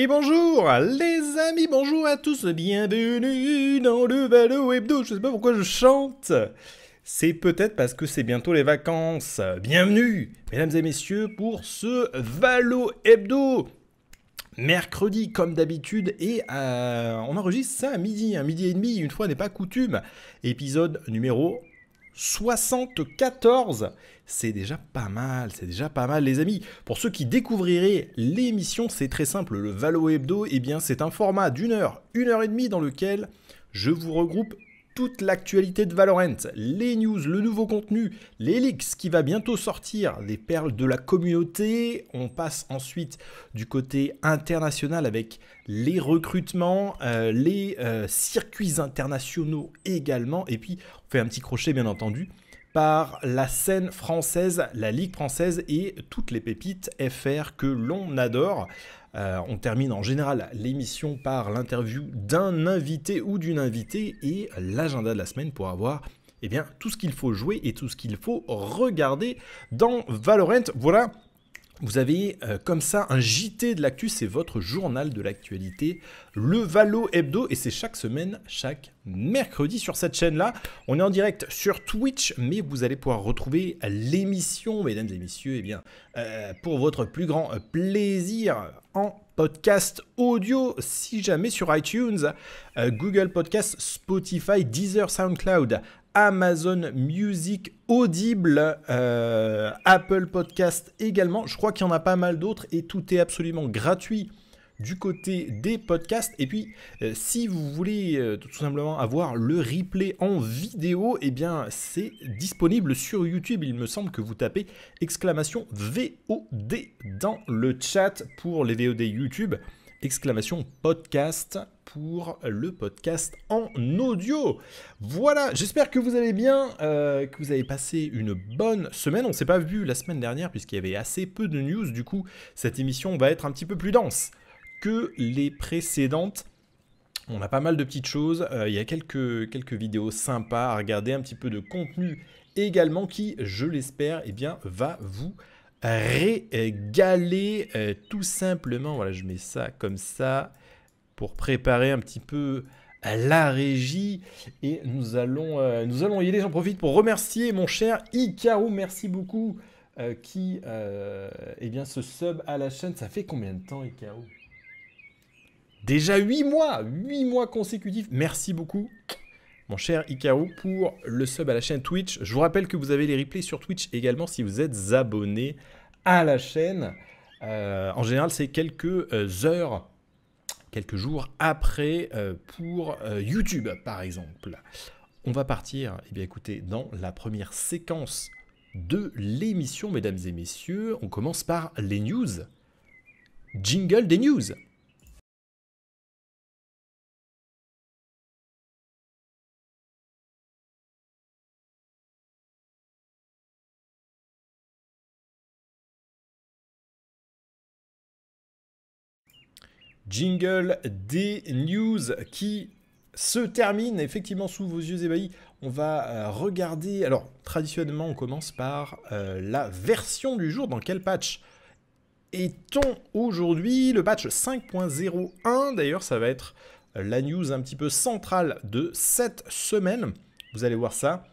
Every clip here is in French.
Et bonjour les amis, bonjour à tous, bienvenue dans le Valo Hebdo. Je sais pas pourquoi je chante. C'est peut-être parce que c'est bientôt les vacances. Bienvenue, mesdames et messieurs, pour ce Valo Hebdo. Mercredi, comme d'habitude, et euh, on enregistre ça à midi, un midi et demi, une fois n'est pas coutume. Épisode numéro 74. C'est déjà pas mal, c'est déjà pas mal les amis. Pour ceux qui découvriraient l'émission, c'est très simple, le Valo Hebdo, eh bien c'est un format d'une heure, une heure et demie dans lequel je vous regroupe toute l'actualité de Valorant, les news, le nouveau contenu, les leaks qui va bientôt sortir, les perles de la communauté. On passe ensuite du côté international avec les recrutements, euh, les euh, circuits internationaux également. Et puis fait un petit crochet bien entendu par la scène française, la Ligue française et toutes les pépites FR que l'on adore. Euh, on termine en général l'émission par l'interview d'un invité ou d'une invitée et l'agenda de la semaine pour avoir eh bien, tout ce qu'il faut jouer et tout ce qu'il faut regarder dans Valorant. Voilà vous avez euh, comme ça un JT de l'actu, c'est votre journal de l'actualité, le Valo Hebdo, et c'est chaque semaine, chaque mercredi sur cette chaîne-là. On est en direct sur Twitch, mais vous allez pouvoir retrouver l'émission, mesdames et messieurs, eh bien, euh, pour votre plus grand plaisir en podcast audio, si jamais sur iTunes, euh, Google Podcast, Spotify, Deezer, SoundCloud, Amazon Music Audible, euh, Apple Podcast également. Je crois qu'il y en a pas mal d'autres et tout est absolument gratuit du côté des podcasts. Et puis, euh, si vous voulez euh, tout simplement avoir le replay en vidéo, eh bien, c'est disponible sur YouTube. Il me semble que vous tapez exclamation VOD dans le chat pour les VOD YouTube exclamation podcast pour le podcast en audio. Voilà, j'espère que vous allez bien, euh, que vous avez passé une bonne semaine. On ne s'est pas vu la semaine dernière puisqu'il y avait assez peu de news. Du coup, cette émission va être un petit peu plus dense que les précédentes. On a pas mal de petites choses. Euh, il y a quelques, quelques vidéos sympas à regarder, un petit peu de contenu également qui, je l'espère, eh va vous régaler euh, tout simplement. Voilà, je mets ça comme ça pour préparer un petit peu la régie et nous allons, euh, y aller. J'en profite pour remercier mon cher Ikaru, merci beaucoup, euh, qui eh bien, se sub à la chaîne. Ça fait combien de temps, Ikaru Déjà 8 mois, 8 mois consécutifs. Merci beaucoup mon cher Ikaru, pour le sub à la chaîne Twitch. Je vous rappelle que vous avez les replays sur Twitch également si vous êtes abonné à la chaîne. Euh, en général, c'est quelques euh, heures, quelques jours après euh, pour YouTube, par exemple. On va partir, eh bien écoutez, dans la première séquence de l'émission, mesdames et messieurs. On commence par les news. Jingle des news. Jingle des news qui se termine effectivement sous vos yeux ébahis. On va euh, regarder. Alors, traditionnellement, on commence par euh, la version du jour. Dans quel patch est-on aujourd'hui? Le patch 5.01. D'ailleurs, ça va être euh, la news un petit peu centrale de cette semaine. Vous allez voir ça.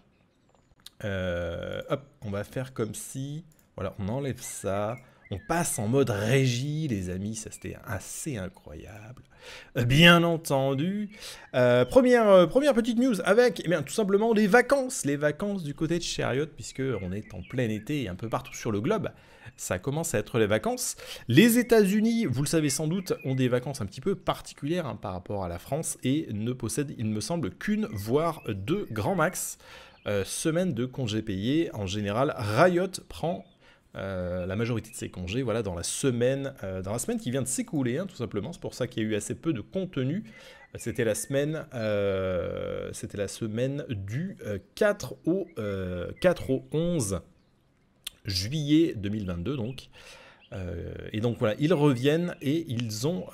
hop, on va faire comme si. Voilà, on enlève ça. On passe en mode régie, les amis, ça c'était assez incroyable. Euh, bien entendu. Euh, première, euh, première petite news avec eh tout simplement les vacances. Les vacances du côté de Chariot, puisque on est en plein été et un peu partout sur le globe. Ça commence à être les vacances. Les États-Unis, vous le savez sans doute, ont des vacances un petit peu particulières hein, par rapport à la France et ne possèdent, il me semble, qu'une, voire deux grands max. semaines de congés payés. En général, Riot prend euh, la majorité de ses congés voilà, dans, la semaine, euh, dans la semaine qui vient de s'écouler, hein, tout simplement. C'est pour ça qu'il y a eu assez peu de contenu. C'était la semaine, euh, c'était la semaine du 4 au, 4 au 11 juillet 2022, donc. et donc voilà, ils reviennent et ils ont,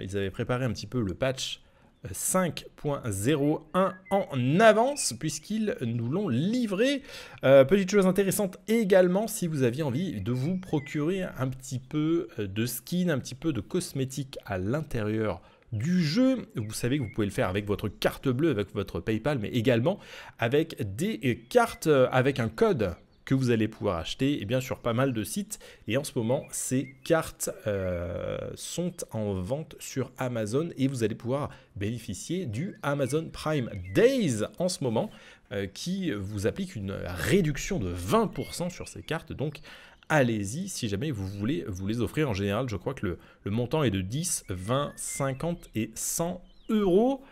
ils avaient préparé un petit peu le patch 5.01 en avance puisqu'ils nous l'ont livré. Euh, petite chose intéressante également si vous aviez envie de vous procurer un petit peu euh, de skin, un petit peu de cosmétiques à l'intérieur du jeu. Vous savez que vous pouvez le faire avec votre carte bleue, avec votre PayPal, mais également avec des cartes avec un code que vous allez pouvoir acheter et bien sûr pas mal de sites. Et en ce moment, ces cartes euh, sont en vente sur Amazon et vous allez pouvoir bénéficier du Amazon Prime Days en ce moment euh, qui vous applique une réduction de 20% sur ces cartes. Donc allez-y si jamais vous voulez vous les offrir. En général, je crois que le, le montant est de 10, 20, 50 et 100 euros.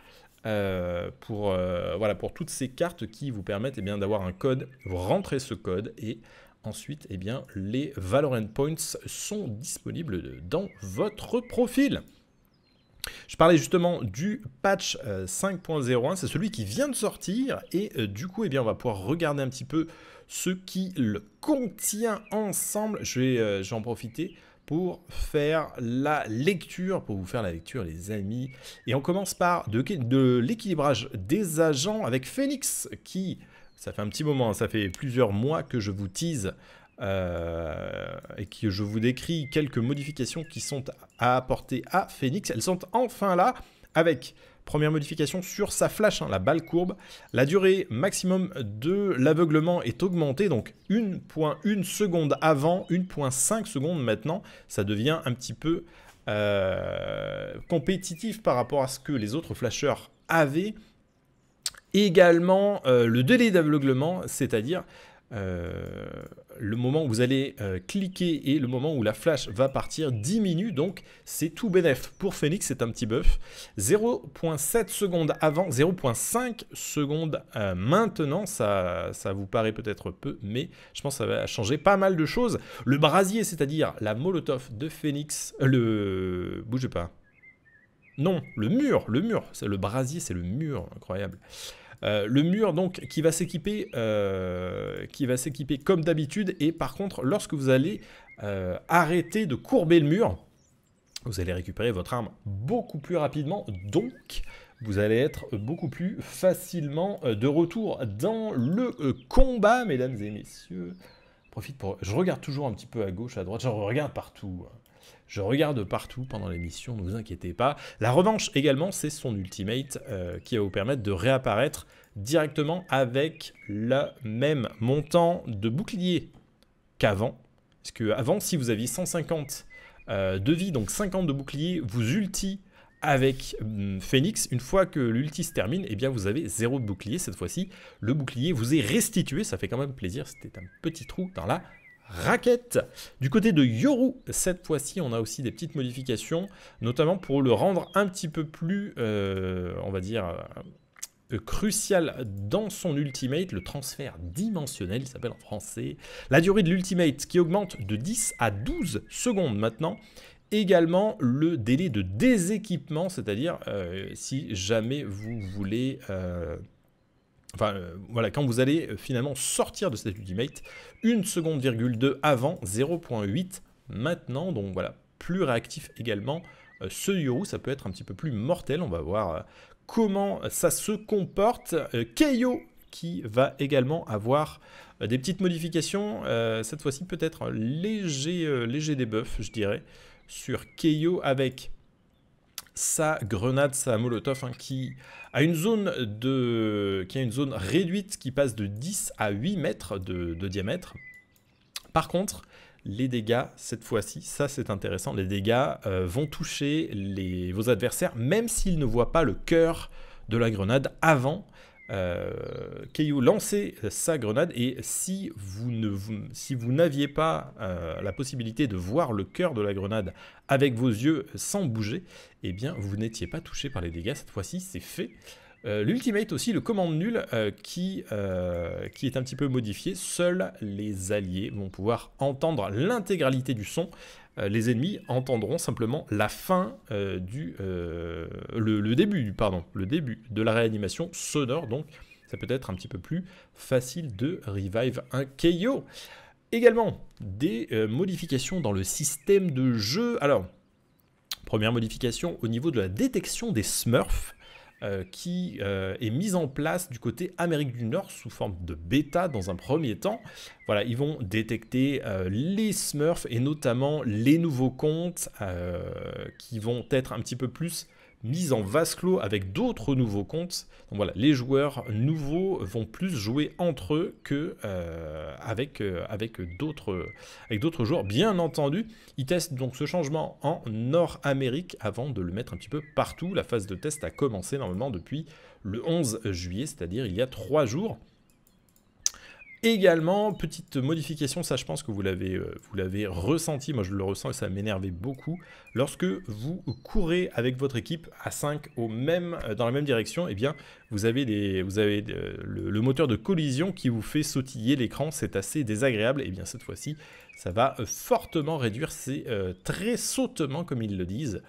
Euh, pour, euh, voilà, pour toutes ces cartes qui vous permettent eh bien, d'avoir un code. Vous rentrez ce code et ensuite eh bien, les Valorant Points sont disponibles dans votre profil. Je parlais justement du patch 5.01, euh, c'est celui qui vient de sortir et du coup eh bien, on va pouvoir regarder un petit peu ce qu'il contient ensemble. Je vais, profiter pour faire la lecture, pour vous faire la lecture les amis. Et on commence par de, l'équilibrage des agents avec Phoenix qui, ça fait un petit moment, ça fait plusieurs mois que je vous tease euh, et que je vous décris quelques modifications qui sont à apporter à Phoenix. Elles sont enfin là avec Première modification sur sa flash, hein, la balle courbe. La durée maximum de l'aveuglement est augmentée, donc 1.1 seconde avant, 1.5 secondes maintenant. Ça devient un petit peu euh, compétitif par rapport à ce que les autres flashers avaient. Également, euh, le délai d'aveuglement, c'est-à-dire le moment où vous allez euh, cliquer et le moment où la flash va partir diminue, donc c'est tout bénef. Pour Phoenix, c'est un petit buff. 0.7 secondes avant, 0.5 secondes euh, maintenant, ça, ça vous paraît peut-être peu, mais je pense que ça va changer pas mal de choses. Le brasier, c'est-à-dire la molotov de Phoenix, le... bougez pas. Non, le mur, le mur, le brasier, c'est le mur, incroyable. Euh, le mur donc qui va s'équiper euh, qui va s'équiper comme d'habitude et par contre lorsque vous allez euh, arrêter de courber le mur, vous allez récupérer votre arme beaucoup plus rapidement donc vous allez être beaucoup plus facilement de retour dans le combat mesdames et messieurs. Profite pour je regarde toujours un petit peu à gauche, à droite, je regarde partout. Je regarde partout pendant l'émission, ne vous inquiétez pas. La revanche également, c'est son ultimate euh, qui va vous permettre de réapparaître directement avec le même montant de bouclier qu'avant. Parce que avant, si vous aviez 150 euh, de vie, donc 50 de bouclier, vous ulti avec hum, Phoenix, une fois que l'ulti se termine, eh bien vous avez zéro de bouclier cette fois-ci. Le bouclier vous est restitué, ça fait quand même plaisir, c'était un petit trou dans la raquette. Du côté de Yoru, cette fois-ci, on a aussi des petites modifications, notamment pour le rendre un petit peu plus, euh, on va dire, euh, crucial dans son ultimate, le transfert dimensionnel, il s'appelle en français. La durée de l'ultimate qui augmente de 10 à 12 secondes maintenant. Également le délai de déséquipement, c'est-à-dire euh, si jamais vous voulez Enfin, euh, voilà, quand vous allez euh, finalement sortir de cet ultimate, 1 seconde, 2 avant, 0.8 maintenant, donc voilà, plus réactif également. Euh, ce Yoru, ça peut être un petit peu plus mortel, on va voir comment ça se comporte. Keio, qui va également avoir des petites modifications, cette fois-ci peut-être léger, léger debuff, je dirais, sur Keio avec sa grenade, sa molotov, hein, qui a une zone réduite qui passe de 10 à 8 mètres de, diamètre. Par contre, les dégâts, cette fois-ci, ça c'est intéressant, les dégâts euh, vont toucher vos adversaires, même s'ils ne voient pas le cœur de la grenade avant euh, Keio lançait sa grenade et si vous ne si vous n'aviez pas euh, la possibilité de voir le cœur de la grenade avec vos yeux sans bouger, eh bien vous n'étiez pas touché par les dégâts. Cette fois-ci, c'est fait. Euh, l'ultimate aussi, le commande nul qui, qui est un petit peu modifié. Seuls les alliés vont pouvoir entendre l'intégralité du son euh, les ennemis entendront simplement la fin euh, du... Euh, le, début, pardon, le début de la réanimation sonore, donc ça peut être un petit peu plus facile de revive un KO. Également, des modifications dans le système de jeu. Alors, première modification au niveau de la détection des smurfs. Euh, qui euh, est mise en place du côté Amérique du Nord sous forme de bêta dans un premier temps. Voilà, ils vont détecter euh, les Smurfs et notamment les nouveaux comptes qui vont être un petit peu plus mise en vase clos avec d'autres nouveaux comptes. Voilà, les joueurs nouveaux vont plus jouer entre eux que euh, euh, d'autres d'autres joueurs. Bien entendu, ils testent donc ce changement en Nord-Amérique avant de le mettre un petit peu partout. La phase de test a commencé normalement depuis le 11 juillet, c'est-à-dire il y a trois jours. Également, petite modification, ça je pense que vous l'avez euh, vous l'avez ressenti, moi je le ressens et ça m'énervait beaucoup. Lorsque vous courez avec votre équipe à 5 au même, euh, dans la même direction, eh bien vous avez, des, vous avez euh, le, moteur de collision qui vous fait sautiller l'écran, c'est assez désagréable. Et eh bien cette fois-ci, ça va fortement réduire ces très sautements comme ils le disent.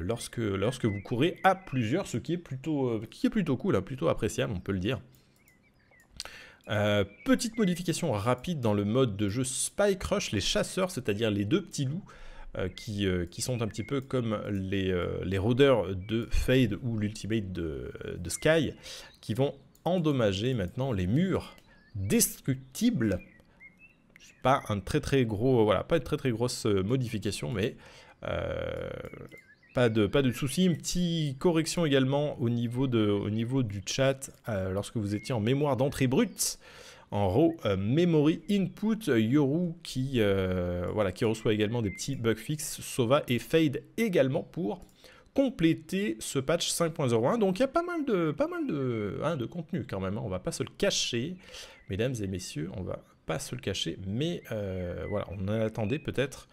lorsque, lorsque vous courez à plusieurs, ce qui est plutôt, qui est plutôt cool, hein, plutôt appréciable, on peut le dire. Euh, petite modification rapide dans le mode de jeu Spike Rush, les chasseurs, c'est-à-dire les deux petits loups euh, qui, euh, qui, sont un petit peu comme les, les rôdeurs de Fade ou l'Ultimate de, de, Sky, qui vont endommager maintenant les murs destructibles. Pas un très très gros, voilà, pas une très très grosse modification, mais pas de, pas de soucis. Une petite correction également au niveau, du chat euh, lorsque vous étiez en mémoire d'entrée brute. En raw euh, memory input, Yoru qui, euh, voilà, qui reçoit également des petits bug fixes, Sova et Fade également pour compléter ce patch 5.01. Donc il y a pas mal de, pas mal de, hein, contenu quand même. Hein. On va pas se le cacher, mesdames et messieurs, on va pas se le cacher. Mais voilà, on en attendait peut-être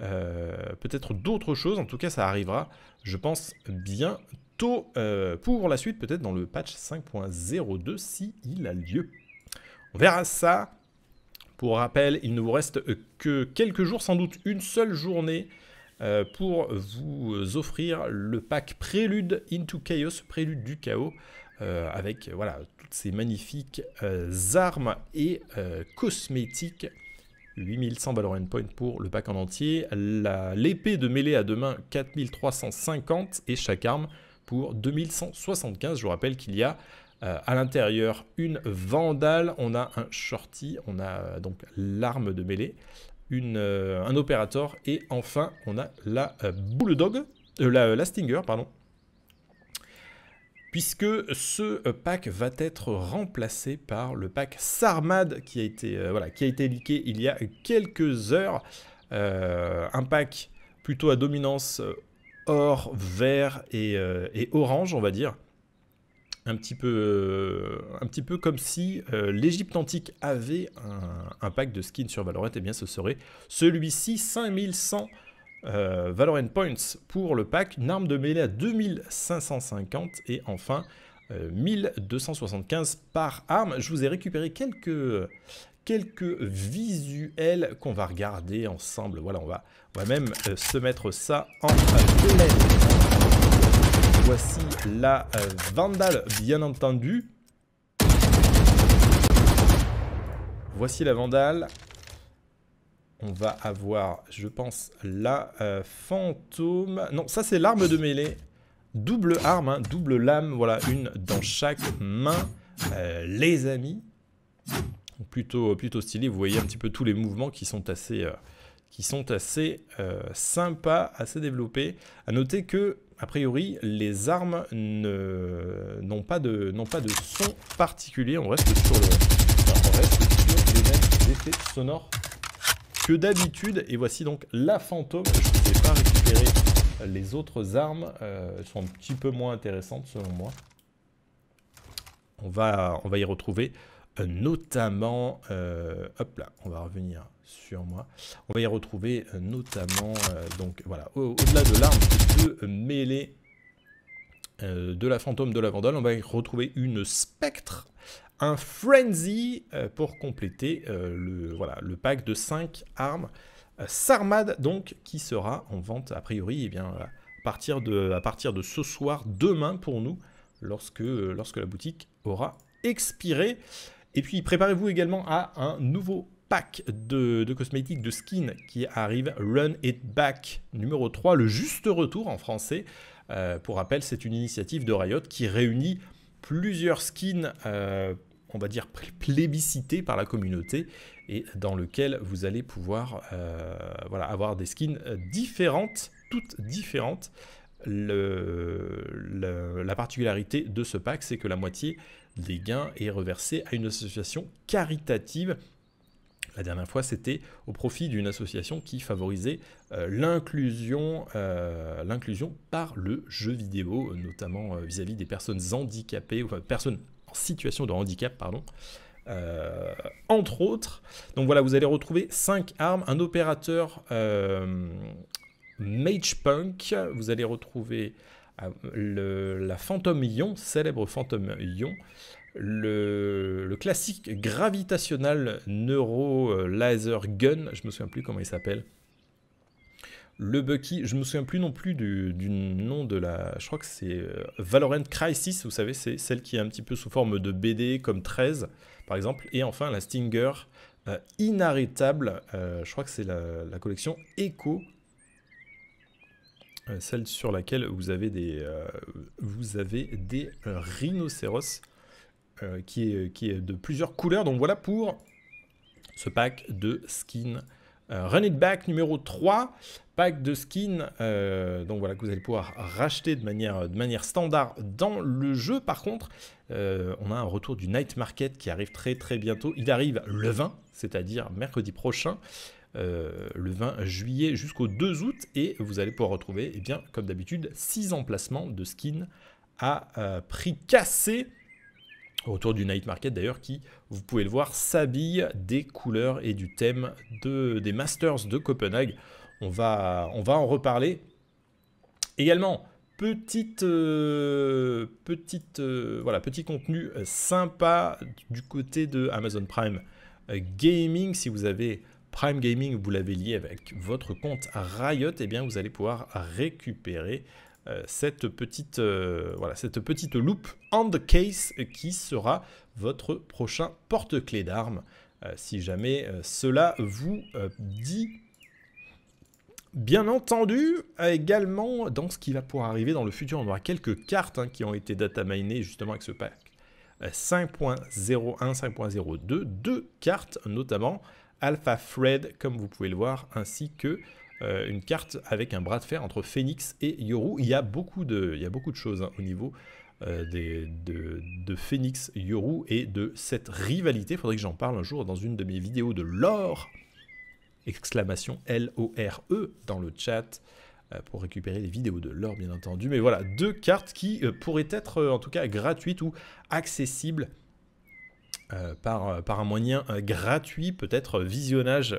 euh, peut-être d'autres choses, en tout cas ça arrivera, je pense, bientôt euh, pour la suite, peut-être dans le patch 5.02 si il a lieu. On verra ça. Pour rappel, il ne vous reste que quelques jours, sans doute une seule journée, euh, pour vous offrir le pack Prélude into Chaos, Prélude du chaos, avec voilà toutes ces magnifiques armes et cosmétiques 8100 Valorant Points pour le pack en entier. L'épée de mêlée à deux mains, 4350 et chaque arme pour 2175. Je vous rappelle qu'il y a euh, à l'intérieur une Vandale, on a un Shorty, on a euh, donc l'arme de mêlée, une, euh, un Opérateur et enfin on a la Bulldog, la, la Stinger, pardon puisque ce euh, pack va être remplacé par le pack Sarmad qui a été, euh, leaké il y a quelques heures. Euh, un pack plutôt à dominance or, vert et, orange, on va dire. Un petit peu, comme si l'Égypte antique avait un, un, pack de skins sur Valorant, et eh bien ce serait celui-ci 5100 euh, Valorant Points pour le pack, une arme de mêlée à 2550 et enfin 1275 euh, par arme. Je vous ai récupéré quelques, visuels qu'on va regarder ensemble. Voilà, on va, même euh, se mettre ça en pleine. Voici la Vandale, bien entendu. Voici la Vandale on va avoir, je pense, la euh, fantôme. Non, ça c'est l'arme de mêlée. Double arme, hein, double lame, voilà, une dans chaque main. Euh, les amis, plutôt, plutôt stylé. Vous voyez un petit peu tous les mouvements qui sont assez, euh, assez sympas, assez développés. À noter que, a priori, les armes n'ont pas, de, son particulier. On reste sur, on reste sur les effets sonores que d'habitude. Et voici donc la fantôme. Je ne pas récupérer les autres armes. Euh, sont un petit peu moins intéressantes selon moi. On va, on va y retrouver euh, notamment... Euh, hop là, on va revenir sur moi. On va y retrouver notamment... donc voilà, au-delà de l'arme de mêlée de la fantôme de la vandale, on va y retrouver une spectre un Frenzy euh, pour compléter euh, le, voilà, le pack de 5 armes. Euh, Sarmad, donc, qui sera en vente, a priori, et eh bien, à, partir de, à partir de ce soir, demain pour nous, lorsque, lorsque la boutique aura expiré. Et puis, préparez-vous également à un nouveau pack de, de, cosmétiques, de skins qui arrive, Run It Back numéro 3, le juste retour en français. pour rappel, c'est une initiative de Riot qui réunit plusieurs skins, on va dire plébiscités par la communauté et dans lequel vous allez pouvoir voilà, avoir des skins différentes, toutes différentes. la particularité de ce pack, c'est que la moitié des gains est reversée à une association caritative la dernière fois, c'était au profit d'une association qui favorisait euh, l'inclusion, euh, par le jeu vidéo, notamment euh, vis-à-vis des personnes handicapées, enfin personnes situation de handicap, pardon. entre autres, donc voilà, vous allez retrouver 5 armes, un opérateur Mage Punk, vous allez retrouver la Phantom Ion, célèbre Phantom Ion, le, classique gravitational Neuro euh, Laser Gun, je me souviens plus comment il s'appelle. Le Bucky, je me souviens plus non plus du, nom de la. Je crois que c'est euh, Valorant Crisis, vous savez, c'est celle qui est un petit peu sous forme de BD comme 13 par exemple. Et enfin la Stinger euh, Inarrêtable, je crois que c'est la, collection Echo. celle sur laquelle vous avez des, vous avez des rhinocéros euh, qui, est, qui est de plusieurs couleurs. Donc voilà pour ce pack de skins. Euh, Run It Back numéro 3, pack de skins euh, donc voilà, que vous allez pouvoir racheter de manière, standard dans le jeu. Par contre, on a un retour du Night Market qui arrive très très bientôt. Il arrive le 20, c'est-à-dire mercredi prochain. le 20 juillet jusqu'au 2 août et vous allez pouvoir retrouver, eh bien, comme d'habitude, 6 emplacements de skins à prix cassé autour du Night Market d'ailleurs, qui, vous pouvez le voir, s'habille des couleurs et du thème de, des Masters de Copenhague. On va, en reparler. Également, euh, euh, petit contenu sympa du côté de Amazon Prime Gaming. Si vous avez Prime Gaming, vous l'avez lié avec votre compte Riot, eh bien vous allez pouvoir récupérer euh, cette, petite, euh, voilà, cette loupe on the case qui sera votre prochain porte-clés d'armes. Euh, si jamais cela vous dit Bien entendu, également, dans ce qui va pouvoir arriver dans le futur, on aura quelques cartes hein, qui ont été data minées justement avec ce pack 5.01, 5.02, deux cartes notamment, Alpha Fred, comme vous pouvez le voir, ainsi que euh, une carte avec un bras de fer entre Phoenix et Yoru. Il y a beaucoup de, choses hein, au niveau euh, de, de, Phoenix, Yoru et de cette rivalité. Il faudrait que j'en parle un jour dans une de mes vidéos de lore. Exclamation L-O-R-E dans le chat euh, pour récupérer les vidéos de lore, bien entendu. Mais voilà, deux cartes qui pourraient être en tout cas gratuites ou accessibles par, un moyen gratuit, peut-être visionnage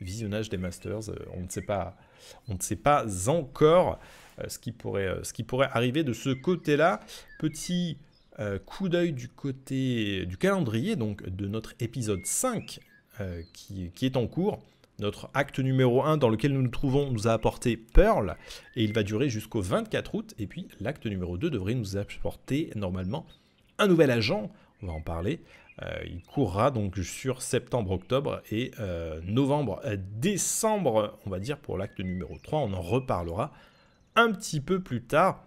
visionnage des Masters. Euh, on ne sait pas, encore euh, ce, qui pourrait, euh, arriver de ce côté-là. Petit coup d'œil du côté du calendrier, donc de notre épisode 5 qui, qui, est en cours. Notre acte numéro 1 dans lequel nous nous trouvons nous a apporté Pearl et il va durer jusqu'au 24 août. Et puis l'acte numéro 2 devrait nous apporter normalement un nouvel agent, on va en parler, euh, il courra donc sur septembre-octobre et euh, novembre-décembre, on va dire, pour l'acte numéro 3. On en reparlera un petit peu plus tard.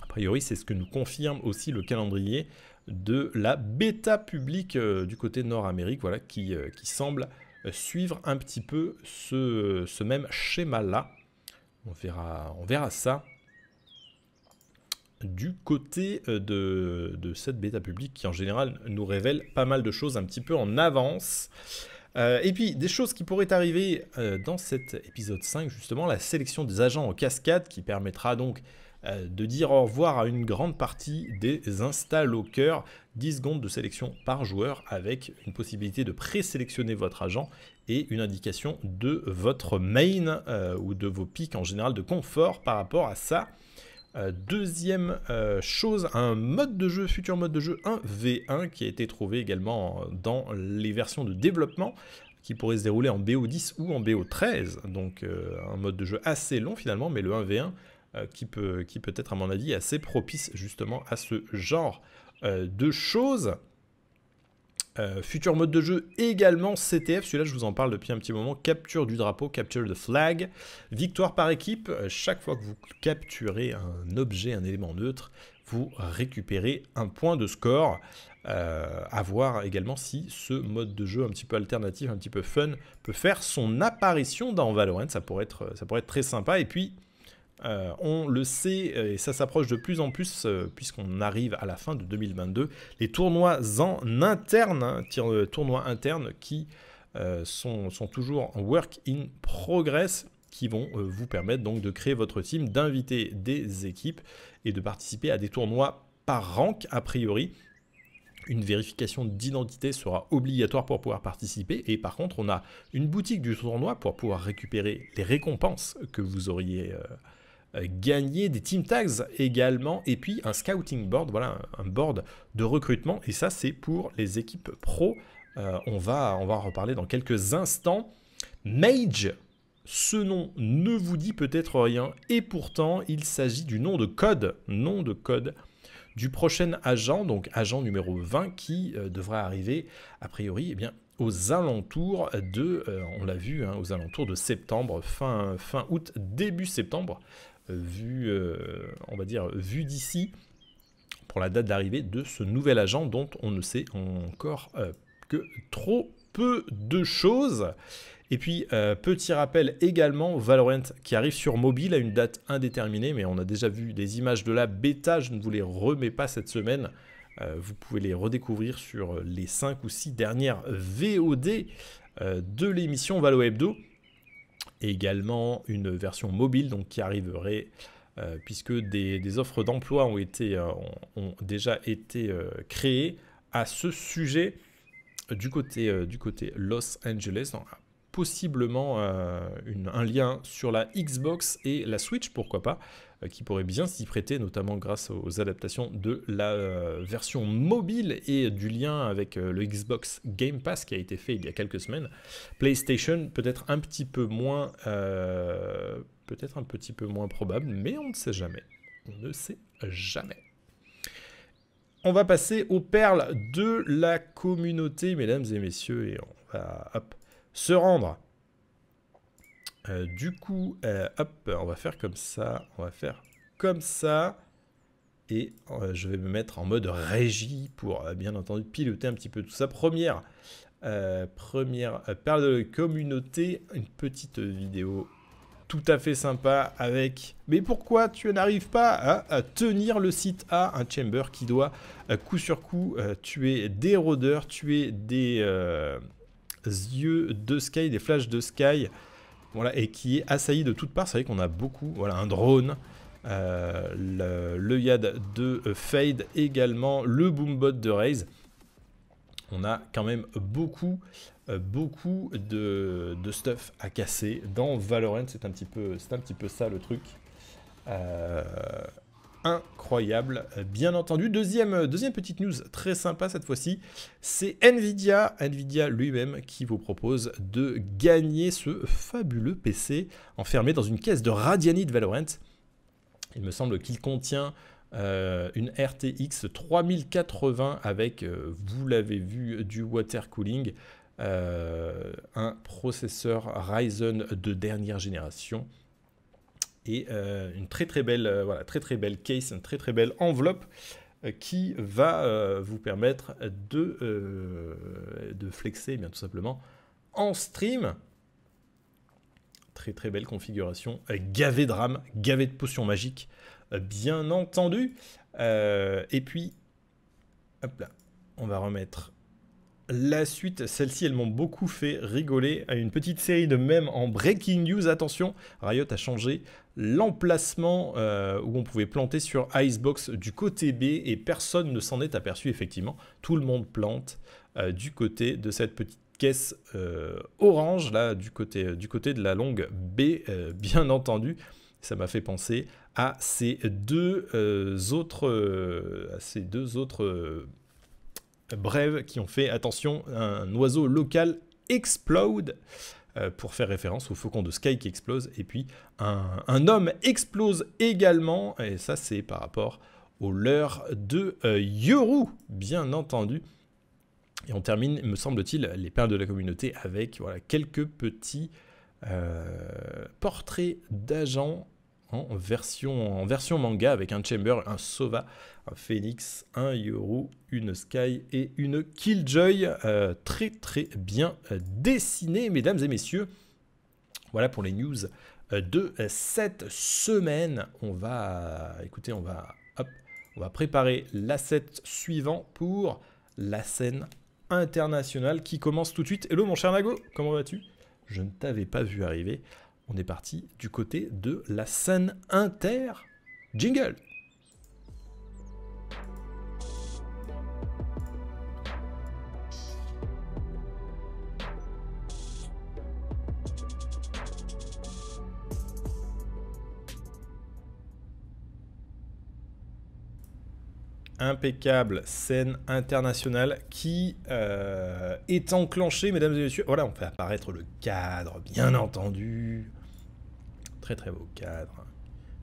A priori, c'est ce que nous confirme aussi le calendrier de la bêta publique euh, du côté Nord-Amérique, voilà, qui, semble suivre un petit peu ce, même schéma-là. On verra, on verra ça du côté euh, de, cette bêta publique qui en général nous révèle pas mal de choses un petit peu en avance. Euh, et puis des choses qui pourraient arriver euh, dans cet épisode 5, justement la sélection des agents en cascade qui permettra donc de dire au revoir à une grande partie des cœur 10 secondes de sélection par joueur avec une possibilité de présélectionner votre agent et une indication de votre main ou de vos pics en général de confort par rapport à ça. Euh, deuxième euh, chose, un mode de jeu, futur mode de jeu 1v1 qui a été trouvé également dans les versions de développement qui pourrait se dérouler en BO10 ou en BO13. Donc euh, un mode de jeu assez long finalement, mais le 1v1 qui, peut, qui peut être à mon avis assez propice justement à ce genre de choses. Euh, futur mode de jeu également CTF, celui-là je vous en parle depuis un petit moment, capture du drapeau, capture the flag, victoire par équipe, euh, chaque fois que vous capturez un objet, un élément neutre, vous récupérez un point de score. Euh, à voir également si ce mode de jeu un petit peu alternatif, un petit peu fun, peut faire son apparition dans Valorant, ça pourrait être, ça pourrait être très sympa. Et puis, euh, on le sait, et ça s'approche de plus en plus, euh, puisqu'on arrive à la fin de 2022, les tournois en interne, hein, tournois internes qui sont, sont, toujours en work in progress, qui vont vous permettre donc de créer votre team, d'inviter des équipes et de participer à des tournois par rank a priori une vérification d'identité sera obligatoire pour pouvoir participer. Et par contre, on a une boutique du tournoi pour pouvoir récupérer les récompenses que vous auriez euh, gagnées, des team tags également, et puis un scouting board, voilà, un board de recrutement. Et ça, c'est pour les équipes pro. Euh, on, va, en reparler dans quelques instants. Mage, ce nom ne vous dit peut-être rien, et pourtant, il s'agit du nom de code, nom de code du prochain agent, donc agent numéro 20, qui euh, devrait arriver, a priori, eh bien, aux alentours de, on l'a vu, hein, aux alentours de septembre, fin, fin août, début septembre, vu, on va dire, vu d'ici, pour la date d'arrivée de ce nouvel agent dont on ne sait encore que trop peu de choses. Et puis, euh, petit rappel également, Valorant qui arrive sur mobile à une date indéterminée, mais on a déjà vu des images de la bêta, je ne vous les remets pas cette semaine. Euh, vous pouvez les redécouvrir sur les 5 ou 6 dernières VOD euh, de l'émission Valo Hebdo. Également une version mobile donc, qui arriverait, puisque des, offres d'emploi ont, ont, déjà été créées à ce sujet du côté, du côté Los Angeles, possiblement euh, un lien sur la Xbox et la Switch, pourquoi pas, euh, qui pourrait bien s'y prêter, notamment grâce aux adaptations de la euh, version mobile et du lien avec le Xbox Game Pass qui a été fait il y a quelques semaines. PlayStation peut-être un petit peu moins, peut-être un petit peu moins probable, mais on ne sait jamais. On ne sait jamais. On va passer aux perles de la communauté, mesdames et messieurs, et on va se rendre. Euh, du coup, euh, hop, on va faire comme ça, on va faire comme ça. Et euh, je vais me mettre en mode régie pour bien entendu piloter un petit peu tout ça. Première, première perle de communauté, une petite vidéo tout à fait sympa avec... Mais pourquoi tu n'arrives pas à, tenir le site A, un chamber qui doit coup sur coup tuer des rôdeurs, tuer des yeux de Sky, des flashs de Sky, voilà, et qui est assailli de toutes parts. C'est vrai qu'on a beaucoup, voilà, un drone, euh, le, YAD de Fade également, le Boombot de Raze. On a quand même beaucoup, euh, beaucoup de, stuff à casser dans Valorant. C'est un petit peu, un petit peu ça le truc. Euh, incroyable, bien entendu. Deuxième, deuxième petite news très sympa cette fois-ci, c'est Nvidia, Nvidia lui-même qui vous propose de gagner ce fabuleux PC enfermé dans une caisse de Radianite Valorant. Il me semble qu'il contient euh, une RTX 3080 avec, euh, vous l'avez vu, du water cooling, euh, un processeur Ryzen de dernière génération et euh, une très très belle, euh, voilà, très très belle case, une très très belle enveloppe euh, qui va vous permettre de, de flexer, eh bien tout simplement, en stream. Très très belle configuration, gavé de RAM, gavé de potions magiques, bien entendu. et puis, hop là, on va remettre la suite, celles-ci, elles m'ont beaucoup fait rigoler. À une petite série de mèmes en breaking news. Attention, Riot a changé l'emplacement euh, où on pouvait planter sur Icebox du côté B et personne ne s'en est aperçu effectivement. Tout le monde plante euh, du côté de cette petite caisse euh, orange, là, du côté, du côté de la longue B, bien entendu. Ça m'a fait penser à ces deux autres, à ces deux autres brèves qui ont fait, attention, un oiseau local explode euh, pour faire référence au faucon de Sky qui explose, et puis un, homme explose également, et ça c'est par rapport au leurre de euh, Yoru, bien entendu. Et on termine, me semble-t-il, les perles de la communauté avec voilà, quelques petits portraits d'agents en version, en version manga avec un Chamber, un Sova, un Phoenix, un Yoru, une Sky et une Killjoy. Euh, très très bien euh, dessiné, mesdames et messieurs. Voilà pour les news euh, de cette semaine. On va, écoutez, on va, hop, on va préparer l'asset suivant pour la scène internationale qui commence tout de suite. Hello mon cher Nago, comment vas-tu? Je ne t'avais pas vu arriver on est parti du côté de la scène inter. Jingle impeccable scène internationale qui euh, est enclenchée, mesdames et messieurs. Voilà, on fait apparaître le cadre, bien entendu très très beau cadre.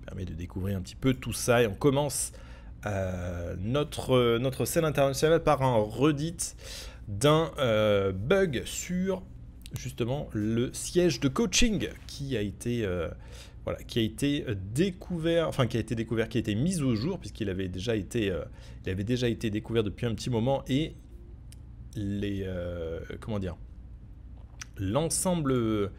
Permet de découvrir un petit peu tout ça. Et on commence euh, notre, notre scène internationale par un redit d'un euh, bug sur justement le siège de coaching qui a été euh, voilà, qui a été découvert, enfin qui a été découvert, qui a été mis au jour puisqu'il avait déjà été, il avait déjà été découvert depuis un petit moment et les, comment dire, l'ensemble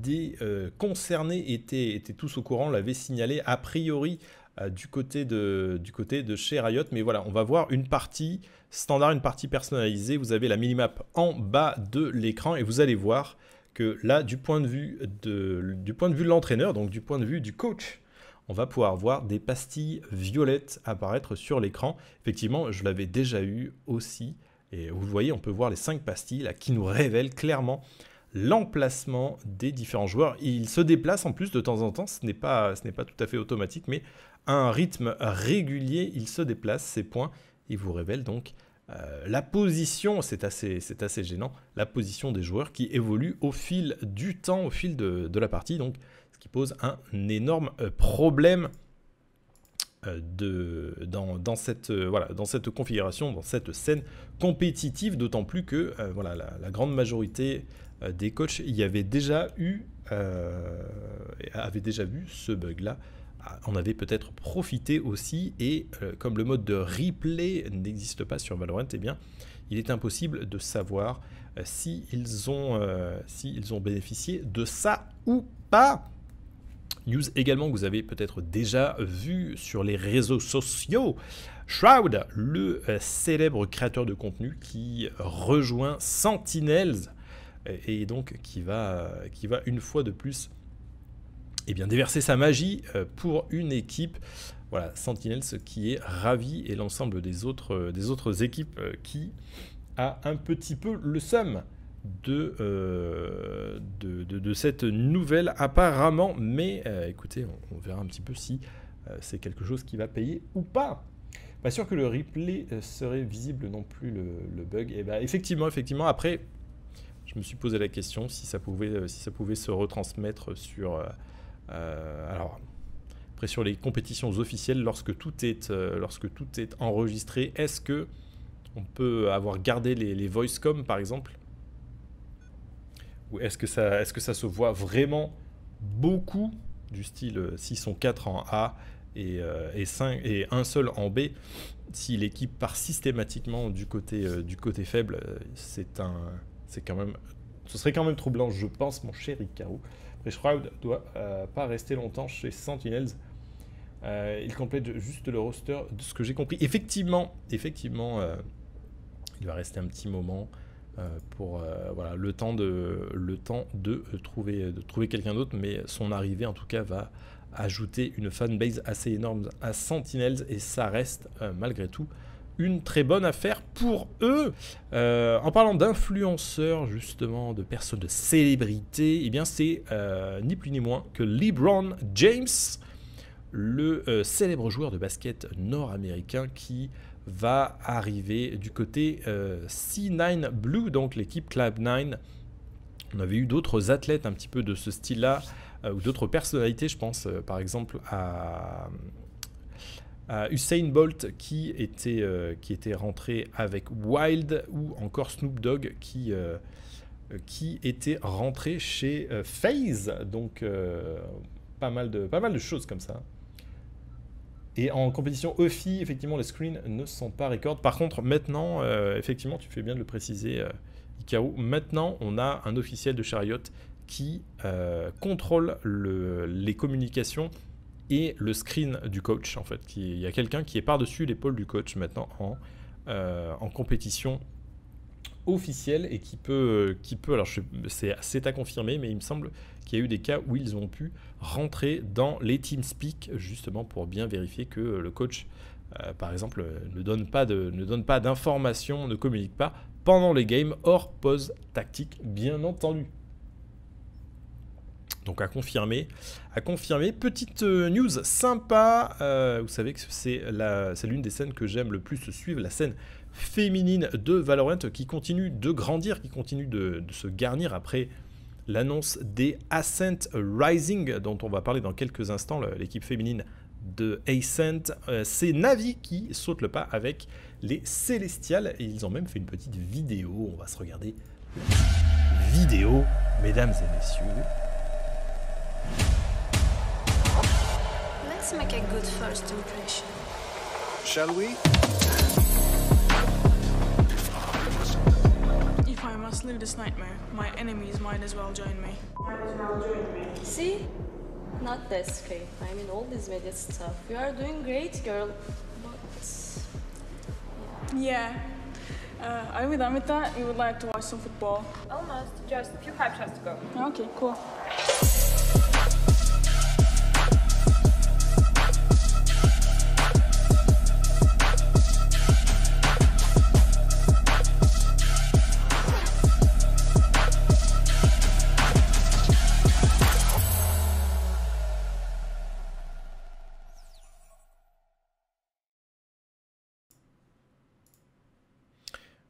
des euh, concernés étaient, tous au courant, l'avait signalé a priori euh, du, côté de, du côté de chez Riot. Mais voilà, on va voir une partie standard, une partie personnalisée. Vous avez la minimap en bas de l'écran et vous allez voir que là, du point de vue de, du point de vue de l'entraîneur, donc du point de vue du coach, on va pouvoir voir des pastilles violettes apparaître sur l'écran. Effectivement, je l'avais déjà eu aussi et vous voyez, on peut voir les 5 pastilles qui nous révèlent clairement l'emplacement des différents joueurs. Ils se déplacent en plus de temps en temps, ce n'est pas, pas tout à fait automatique, mais à un rythme régulier, ils se déplacent, ces points, ils vous révèlent donc euh, la position, c'est assez, assez gênant, la position des joueurs qui évoluent au fil du temps, au fil de, de la partie, donc ce qui pose un énorme euh, problème de, dans, cette, euh, voilà, dans cette configuration, dans cette scène compétitive, d'autant plus que euh, voilà, la, grande majorité des coachs y avait déjà eu, avait déjà vu ce bug-là. On avait peut-être profité aussi, et comme le mode de replay n'existe pas sur Valorant, eh bien, il est impossible de savoir s'ils ont, si ont bénéficié de ça ou pas. News également que vous avez peut-être déjà vu sur les réseaux sociaux. Shroud, le euh, célèbre créateur de contenu qui rejoint Sentinels et donc qui va, qui va une fois de plus eh bien, déverser sa magie euh, pour une équipe. Voilà, Sentinels qui est ravi et l'ensemble des autres, des autres équipes euh, qui a un petit peu le seum euh, de, de, cette nouvelle apparemment. Mais euh, écoutez, on, verra un petit peu si euh, c'est quelque chose qui va payer ou pas. Pas sûr que le replay serait visible non plus le, bug. Et bah effectivement, effectivement, après, je me suis posé la question si ça pouvait, si ça pouvait se retransmettre sur... alors, après sur les compétitions officielles, lorsque tout est, lorsque tout est enregistré, est-ce que on peut avoir gardé les, les voice-com par exemple? Ou est-ce que, ça, est que ça se voit vraiment beaucoup du style euh, s'ils sont 4 en A et, euh, et, 5, et un seul en B Si l'équipe part systématiquement du côté, euh, du côté faible, un, quand même, ce serait quand même troublant, je pense, mon cher Icaro. Après, Shroud doit pas rester longtemps chez Sentinels. il complète juste le roster de ce que j'ai compris. Effectivement, effectivement il va rester un petit moment. Euh, pour euh, voilà, le temps de, le temps de trouver, de trouver quelqu'un d'autre, mais son arrivée en tout cas va ajouter une fanbase assez énorme à Sentinels et ça reste euh, malgré tout une très bonne affaire pour eux. en parlant d'influenceurs, justement, de personnes de célébrité, eh bien c'est ni plus ni moins que LeBron James, le célèbre joueur de basket nord-américain qui va arriver du côté euh, C9 Blue, donc l'équipe Club 9. On avait eu d'autres athlètes un petit peu de ce style-là, euh, ou d'autres personnalités, je pense euh, par exemple à, Usain Bolt qui était, rentré avec Wild ou encore Snoop Dogg qui, qui était rentré chez FaZe. Donc pas, mal de, pas mal de choses comme ça. Et en compétition OFI, effectivement, les screens ne sont pas record. Par contre, maintenant, effectivement, tu fais bien de le préciser, Ikaru, maintenant, on a un officiel de Chariot qui euh, contrôle les communications et le screen du coach. En fait, il y a quelqu'un qui est par-dessus l'épaule du coach maintenant en, euh, en compétition officielle et qui peut, qui peut alors c'est à confirmer, mais il me semble qu'il y a eu des cas où ils ont pu rentrer dans les TeamSpeak justement pour bien vérifier que le coach, euh, par exemple, ne donne pas de, ne donne pas d'informations, ne communique pas pendant les games hors pause tactique, bien entendu. Donc à confirmer. À confirmer. Petite euh, news sympa. Euh, vous savez que c'est l'une des scènes que j'aime le plus suivre, la scène féminine de Valorant qui continue de grandir, qui continue de, se garnir après l'annonce des Ascent Rising dont on va parler dans quelques instants, l'équipe féminine de Ascent. Euh, c'est Navi qui saute le pas avec les Célestials et ils ont même fait une petite vidéo. On va se regarder vidéo, mesdames et messieurs. Let's make a good first impression. Shall we? I must leave this nightmare, my enemies might as well join me. See? Not this, okay? I mean, all this media stuff. You are doing great, girl. But. Yeah. Uh, are we done with that? You would like to watch some football? Almost. Just a few hype shots to go. Okay, cool.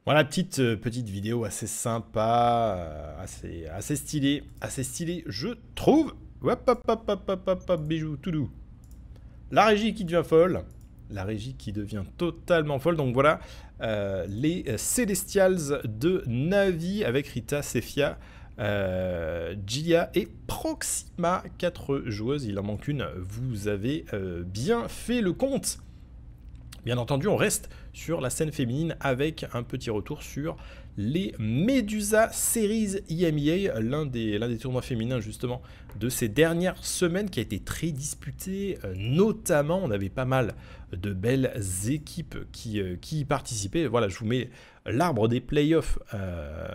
Voilà, petite, euh, petite vidéo assez sympa, euh, assez, assez stylée, assez stylée, je trouve. Hop, hop, hop, hop, hop, hop, tout doux. La régie qui devient folle. La régie qui devient totalement folle. Donc voilà, euh, les Celestials de Navi avec Rita, Sefia, euh, Gilia et Proxima. Quatre joueuses, il en manque une. Vous avez bien fait le compte. Bien entendu, on reste sur la scène féminine avec un petit retour sur les Medusa Series IMEA, l'un des, tournois féminins justement de ces dernières semaines qui a été très disputé. Euh, notamment, on avait pas mal de belles équipes qui, euh, qui y participaient. Voilà, je vous mets l'arbre des playoffs, euh,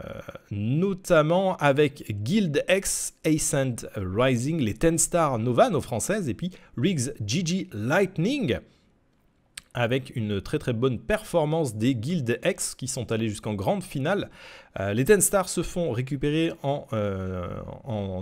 notamment avec Guild X, Ascent Rising, les 10 Star Nova, nos françaises, et puis Riggs GG Lightning avec une très très bonne performance des Guild X qui sont allés jusqu'en grande finale. Euh, les Ten Stars se font récupérer en, euh,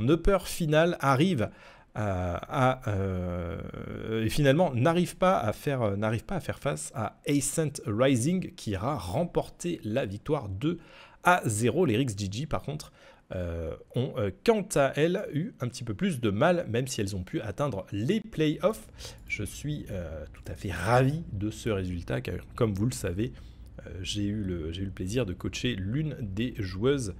upper finale, arrivent à, euh, et finalement n'arrivent pas à faire n'arrive pas à faire face à Ascent Rising qui ira remporter la victoire 2 à 0. Les Rix GG par contre euh, ont euh, quant à elles eu un petit peu plus de mal, même si elles ont pu atteindre les playoffs. Je suis euh, tout à fait ravi de ce résultat, car comme vous le savez, j'ai eu, le, eu le plaisir de coacher l'une des joueuses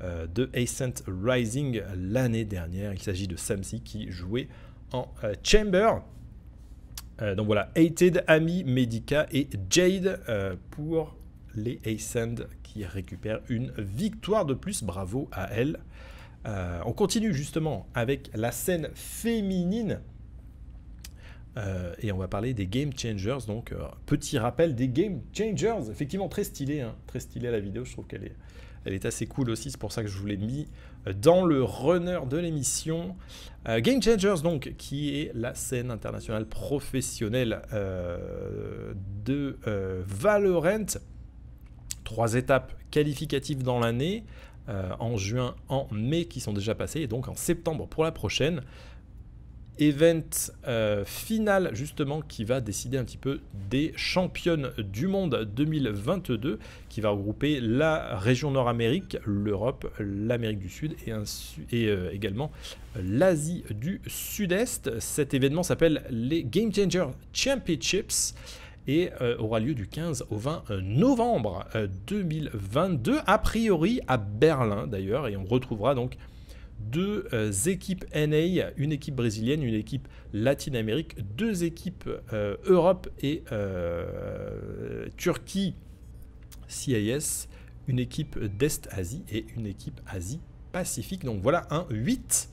de Ascent Rising l'année dernière. Il s'agit de Samsi qui jouait en Chamber. donc voilà, Hated, Ami, Medica et Jade pour les Ascend qui récupèrent une victoire de plus. Bravo à elle. Euh, on continue justement avec la scène féminine. Euh, et on va parler des Game Changers. Donc, euh, petit rappel des Game Changers. Effectivement, très stylé. Hein. très stylé la vidéo. Je trouve qu'elle est, elle est assez cool aussi. C'est pour ça que je vous l'ai mis dans le runner de l'émission. Game Changers, donc, qui est la scène internationale professionnelle de Valorant trois étapes qualificatives dans l'année, euh, en juin, en mai qui sont déjà passées, et donc en septembre pour la prochaine. event euh, final justement qui va décider un petit peu des championnes du monde 2022 qui va regrouper la région Nord-Amérique, l'Europe, l'Amérique du Sud et, euh, également l'Asie du Sud-Est. Cet événement s'appelle les Game Changer Championships et euh, aura lieu du 15 au 20 novembre 2022 a priori à Berlin d'ailleurs et on retrouvera donc deux euh, équipes NA, une équipe brésilienne, une équipe latine-amérique, deux équipes euh, Europe et euh, Turquie CIS, une équipe d'Est-Asie et une équipe Asie-Pacifique. Donc voilà un 8,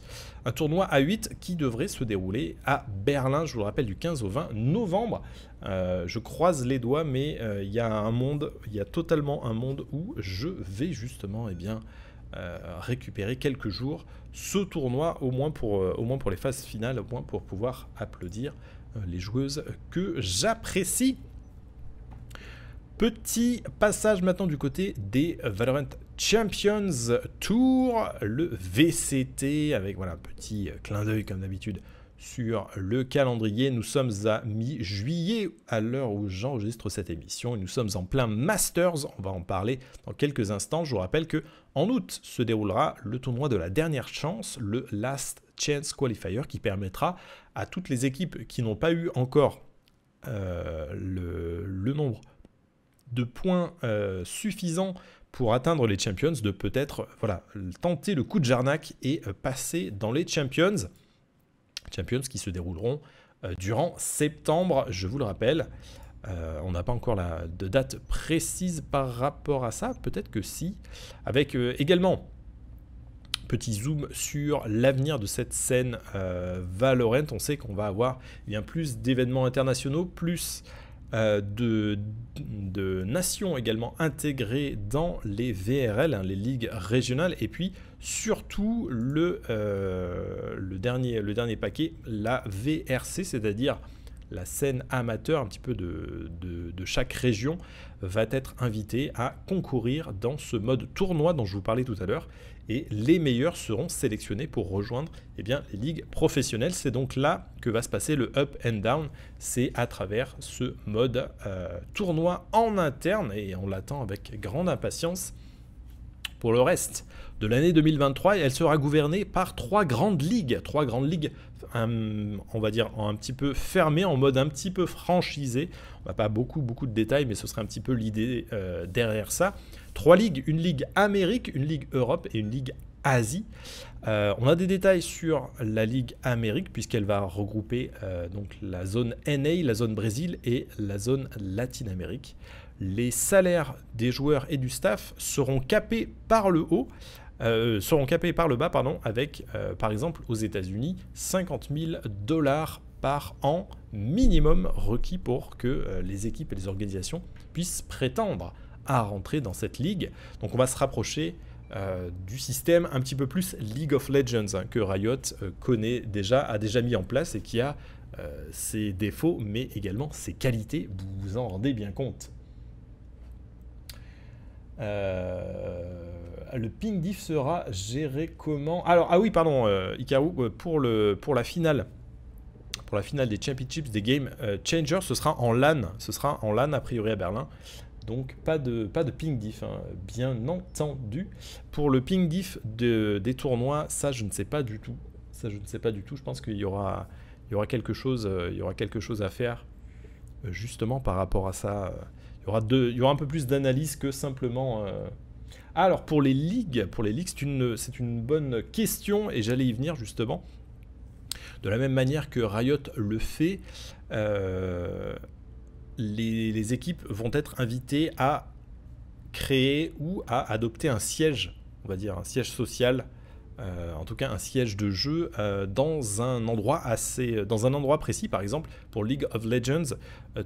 un tournoi à 8 qui devrait se dérouler à Berlin, je vous le rappelle, du 15 au 20 novembre. je croise les doigts, mais il y a un monde, il y a totalement un monde où je vais justement, eh bien, euh, récupérer quelques jours ce tournoi, au moins, pour, euh, au moins pour les phases finales, au moins pour pouvoir applaudir euh, les joueuses que j'apprécie. Petit passage maintenant du côté des Valorant Champions Tour, le VCT, avec voilà, un petit clin d'œil comme d'habitude sur le calendrier. Nous sommes à mi-juillet à l'heure où j'enregistre cette émission et nous sommes en plein Masters. On va en parler dans quelques instants. Je vous rappelle que en août se déroulera le tournoi de la dernière chance, le Last Chance Qualifier, qui permettra à toutes les équipes qui n'ont pas eu encore euh, le, nombre de points euh, suffisants pour atteindre les champions, de peut-être voilà, tenter le coup de jarnac et euh, passer dans les champions. Champions qui se dérouleront euh, durant septembre, je vous le rappelle. Euh, on n'a pas encore la, de date précise par rapport à ça, peut-être que si. Avec euh, également petit zoom sur l'avenir de cette scène Valorant. On sait qu'on va avoir bien plus d'événements internationaux, plus de, de, nations également intégrées dans les VRL, hein, les ligues régionales, et puis surtout le, euh, dernier paquet, la VRC, c'est-à-dire la scène amateur un petit peu de, de, chaque région va être invitée à concourir dans ce mode tournoi dont je vous parlais tout à l'heure les meilleurs seront sélectionnés pour rejoindre eh les ligues professionnelles. C'est donc là que va se passer le up and down, c'est à travers ce mode euh, tournoi en interne et on l'attend avec grande impatience pour le reste de l'année 2023 et elle sera gouvernée par trois grandes ligues, trois grandes ligues, on va dire un petit peu fermées, en mode un petit peu franchisé. On n'a pas beaucoup beaucoup de détails, mais ce serait un petit peu l'idée euh, derrière ça. Trois ligues, une ligue Amérique, une ligue Europe et une ligue Asie. Euh, on a des détails sur la Ligue Amérique puisqu'elle va regrouper euh, donc la zone NA, la zone Brésil et la zone Latine-Amérique. Les salaires des joueurs et du staff seront capés par le haut euh, seront capés par le bas, pardon, avec par exemple aux États-Unis 50 000 dollars par an minimum requis pour que les équipes et les organisations puissent prétendre à rentrer dans cette ligue. Donc on va se rapprocher du système un petit peu plus League of Legends hein, que Riot connaît déjà, a déjà mis en place et qui a ses défauts mais également ses qualités, vous vous en rendez bien compte. Euh, le ping diff sera géré comment? Alors, ah oui, pardon, euh, euh, pour, le, pour la finale, pour la finale des championships des Game euh, Changers, ce sera en LAN. Ce sera en LAN, a priori, à Berlin. Donc, pas de, pas ping diff, hein, bien entendu. Pour le ping diff de, des tournois, ça, je ne sais pas du tout. Ça, je ne sais pas du tout. Je pense qu'il y aura, aura, quelque, chose, à faire, justement, par rapport à ça. Il y aura, un peu plus d'analyse que simplement alors pour les ligues, pour les ligues, c'est une, une bonne question et j'allais y venir justement. De la même manière que Riot le fait, euh, les, équipes vont être invitées à créer ou à adopter un siège, on va dire un siège social, euh, en tout cas un siège de jeu euh, dans un endroit assez, dans un endroit précis. Par exemple, pour League of Legends,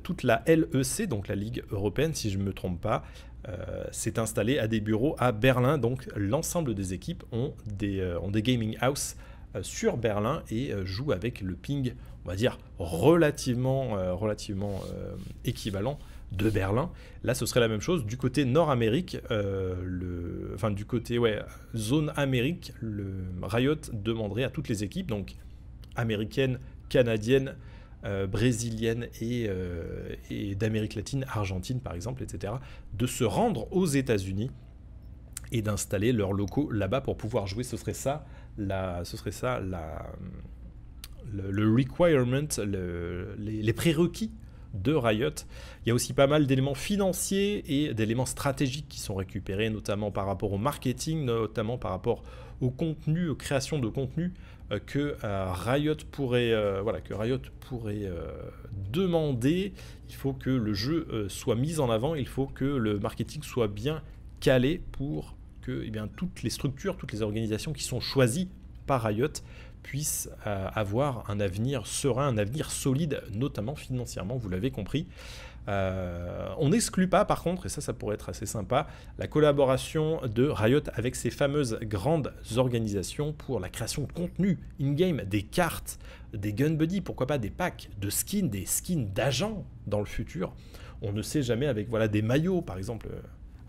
toute la LEC, donc la Ligue européenne, si je ne me trompe pas, euh, s'est installé à des bureaux à Berlin. Donc l'ensemble des équipes ont des, euh, ont des gaming house euh, sur Berlin et jouent avec le ping, on va dire, relativement, relativement équivalent de Berlin. Là, ce serait la même chose du côté Nord-Amérique, enfin du côté zone Amérique, le Riot demanderait à toutes les équipes, donc américaines, canadiennes, euh, brésiliennes et, euh, et d'Amérique latine, Argentine par exemple, etc., de se rendre aux États-Unis et d'installer leurs locaux là-bas pour pouvoir jouer. Ce serait ça, la, ce serait ça la, le, requirement, le- les, prérequis de Riot. Il y a aussi pas mal d'éléments financiers et d'éléments stratégiques qui sont récupérés, notamment par rapport au marketing, notamment par rapport au contenu, aux créations de contenu euh, que euh, Riot pourrait, euh, voilà, que Riot pourrait demander. Il faut que le jeu soit mis en avant, il faut que le marketing soit bien calé pour que eh bien, toutes les structures, toutes les organisations qui sont choisies par Riot puissent euh, avoir un avenir serein, un avenir solide, notamment financièrement, vous l'avez compris. Euh, on n'exclut pas, par contre, et ça, ça pourrait être assez sympa, la collaboration de Riot avec ces fameuses grandes organisations pour la création de contenu in-game, des cartes, des gun buddy, pourquoi pas des packs de skins, des skins d'agents dans le futur. On ne sait jamais avec voilà des maillots, par exemple, euh,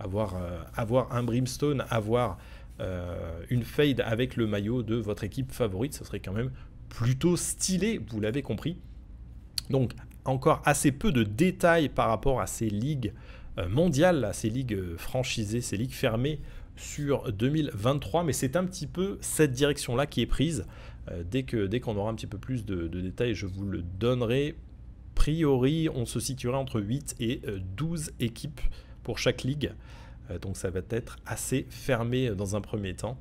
avoir, euh, avoir un brimstone, avoir euh, une fade avec le maillot de votre équipe favorite, ce serait quand même plutôt stylé, vous l'avez compris. Donc encore assez peu de détails par rapport à ces ligues euh, mondiales, à ces ligues franchisées, ces ligues fermées sur 2023, mais c'est un petit peu cette direction-là qui est prise. Dès que dès qu'on aura un petit peu plus de, détails, je vous le donnerai. Priori, on se situerait entre 8 et euh, 12 équipes pour chaque ligue. Euh, donc ça va être assez fermé dans un premier temps.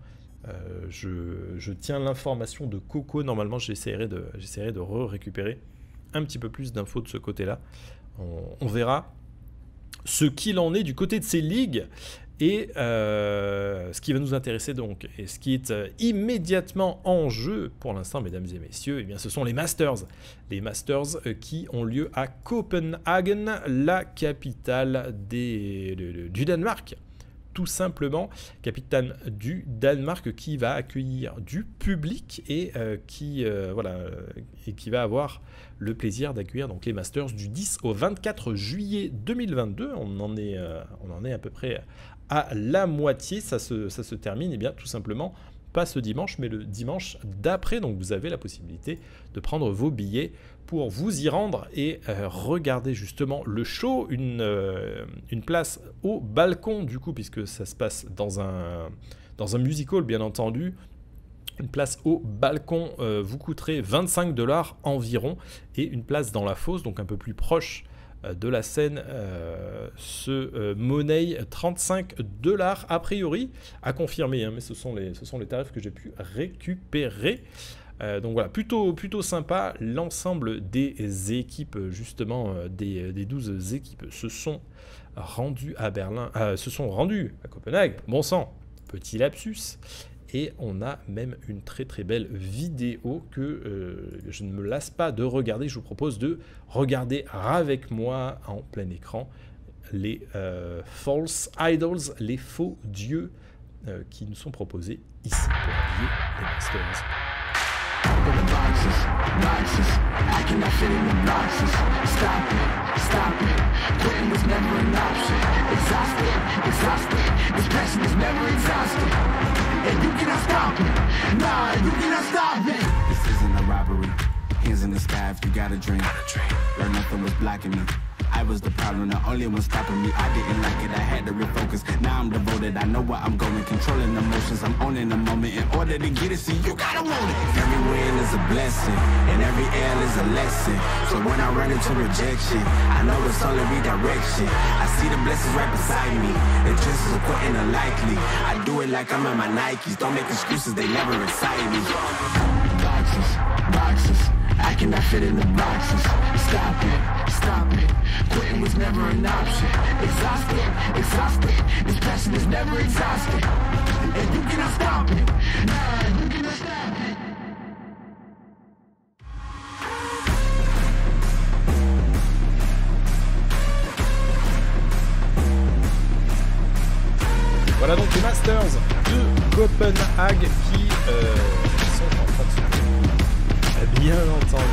Euh, je, tiens l'information de Coco. Normalement, j'essaierai de, j'essaierai de récupérer un petit peu plus d'infos de ce côté-là. On verra ce qu'il en est du côté de ces ligues. Et euh, ce qui va nous intéresser donc, et ce qui est euh, immédiatement en jeu pour l'instant, mesdames et messieurs, eh bien, ce sont les Masters. Les Masters euh, qui ont lieu à Copenhagen, la capitale du Danemark. Tout simplement, capitale du Danemark qui va accueillir du public et qui voilà et qui va avoir le plaisir d'accueillir les Masters du 10 au 24 juillet 2022. On en est on en est à peu près à la moitié. Ça se, termine et bien tout simplement pas ce dimanche, mais le dimanche d'après. Donc vous avez la possibilité de prendre vos billets pour vous y rendre et euh, regarder justement le show, une, euh, place au balcon du coup, puisque ça se passe dans un, dans un musical bien entendu. Une place au balcon euh, vous coûterait 25 dollars environ et une place dans la fosse, donc un peu plus proche de la scène, euh, se euh, monnaie 35 dollars a priori, à confirmer, hein, mais ce sont, les, tarifs que j'ai pu récupérer. Euh, donc voilà, plutôt, plutôt sympa. L'ensemble des équipes, justement, euh, des, des 12 équipes, se sont rendues à Berlin, euh, se sont rendues à Copenhague. Bon sang, petit lapsus. Et on a même une très très belle vidéo que euh, je ne me lasse pas de regarder. Je vous propose de regarder avec moi en plein écran les euh, false idols, les faux dieux euh, qui nous sont proposés ici pour habiller les. and you cannot stop me. Nah, you cannot stop me. This isn't a robbery. Hands in the sky if you got a dream. Learn nothing was blocking me. I was the problem, the only one stopping me. I didn't like it, I had to refocus. Now I'm devoted, I know where I'm going. Controlling emotions, I'm owning the moment. In order to get it, see, you gotta want it. Every win is a blessing, and every L is a lesson. So when I run into rejection, I know it's only redirection. I see the blessings right beside me. The chances are likely. I do it like I'm in my Nikes. Don't make excuses, they never excite me. Boxes, boxes. I cannot fit in the boxes. Stop it, stop it. Quitting was never an option. Exhausted, exhausted. This passion is never exhausted. And you cannot stop it. Nah, you cannot stop it. Voilà donc les Masters de Copenhague qui euh, Bien entendu,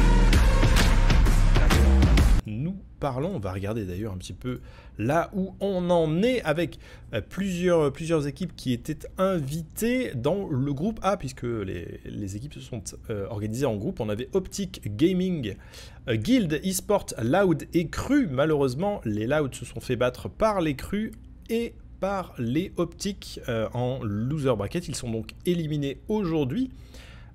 nous parlons. On va regarder d'ailleurs un petit peu là où on en est avec euh, plusieurs, équipes qui étaient invitées dans le groupe A, puisque les, équipes se sont euh, organisées en groupe. On avait Optic Gaming, euh, Guild, eSport, Loud et Cru. Malheureusement, les Loud se sont fait battre par les Cru et par les Optiques en loser bracket. Ils sont donc éliminés aujourd'hui.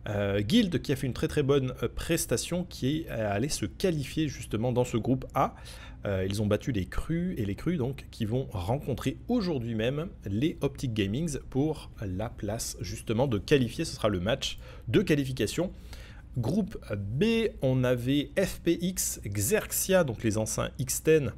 Euh, Guild qui a fait une très très bonne euh, prestation qui est euh, allé se qualifier justement dans ce groupe A. ils ont battu les crus et les crus donc qui vont rencontrer aujourd'hui même les Optic Gamings pour la place justement de qualifier. Ce sera le match de qualification. Groupe B, on avait FPX, Xerxia, donc les anciens X10,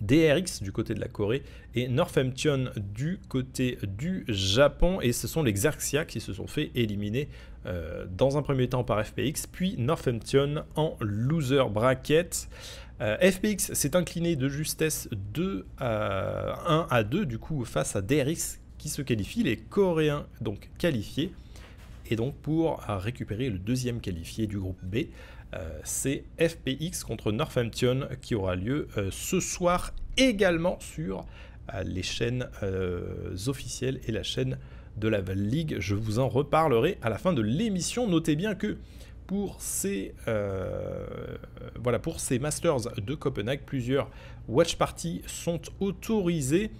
DRX du côté de la Corée et Northampton du côté du Japon. Et ce sont les Xerxia qui se sont fait éliminer euh, dans un premier temps par FPX, puis Northampton en loser bracket. Euh, FPX s'est incliné de justesse 2 à 1 à 2 du coup face à DRX qui se qualifie, les Coréens donc qualifiés. Et donc pour récupérer le deuxième qualifié du groupe B, euh, c'est FPX contre Northampton qui aura lieu ce soir également sur les chaînes officielles et la chaîne de la League. Je vous en reparlerai à la fin de l'émission. Notez bien que pour ces, euh, pour ces Masters de Copenhague, plusieurs watch parties sont autorisées.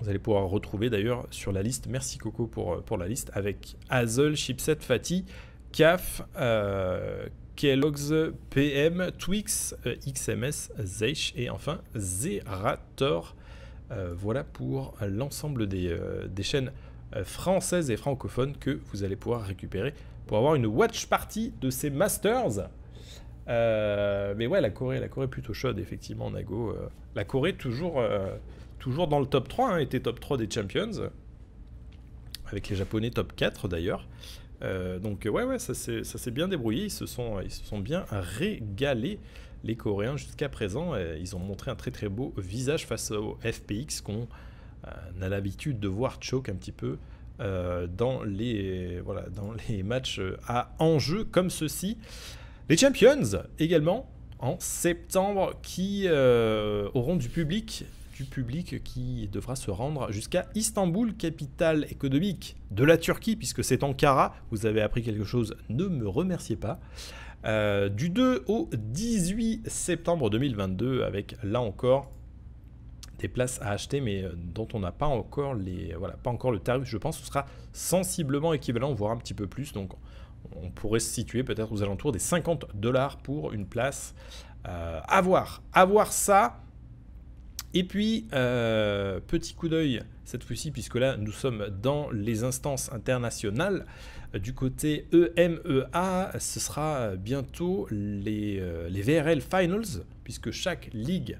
Vous allez pouvoir retrouver d'ailleurs sur la liste, merci Coco pour, pour la liste, avec Hazel, Chipset, Fatih, CAF, euh, Kellogg's, PM, Twix, euh, XMS, Zeish et enfin Zerator. voilà pour l'ensemble des chaînes euh, française et francophone que vous allez pouvoir récupérer pour avoir une watch party de ces Masters. Euh, mais ouais, la Corée, la Corée plutôt chaude, effectivement, Nago. Euh, la Corée, toujours, toujours dans le top 3, hein, était top 3 des Champions. Avec les Japonais top 4 d'ailleurs. donc ouais, ouais, ça s'est bien débrouillé. Ils se, sont, ils se sont bien régalés, les Coréens, jusqu'à présent. ils ont montré un très très beau visage face au FPX qu'on on euh, a l'habitude de voir choke un petit peu euh, dans, les, voilà, dans les matchs à enjeu comme ceci. Les Champions également en septembre qui euh, auront du public du public qui devra se rendre jusqu'à Istanbul, capitale économique de la Turquie, puisque c'est Ankara. Vous avez appris quelque chose, ne me remerciez pas. du 2 au 18 septembre 2022, avec là encore des places à acheter, mais euh, dont on n'a pas encore les, voilà, pas encore le tarif. Je pense que ce sera sensiblement équivalent, voire un petit peu plus. Donc, on pourrait se situer peut-être aux alentours des 50 dollars pour une place. Euh, à voir, à voir ça. Et puis, euh, petit coup d'œil cette fois-ci, puisque là, nous sommes dans les instances internationales. Du côté EMEA, ce sera bientôt les, les VRL Finals, puisque chaque ligue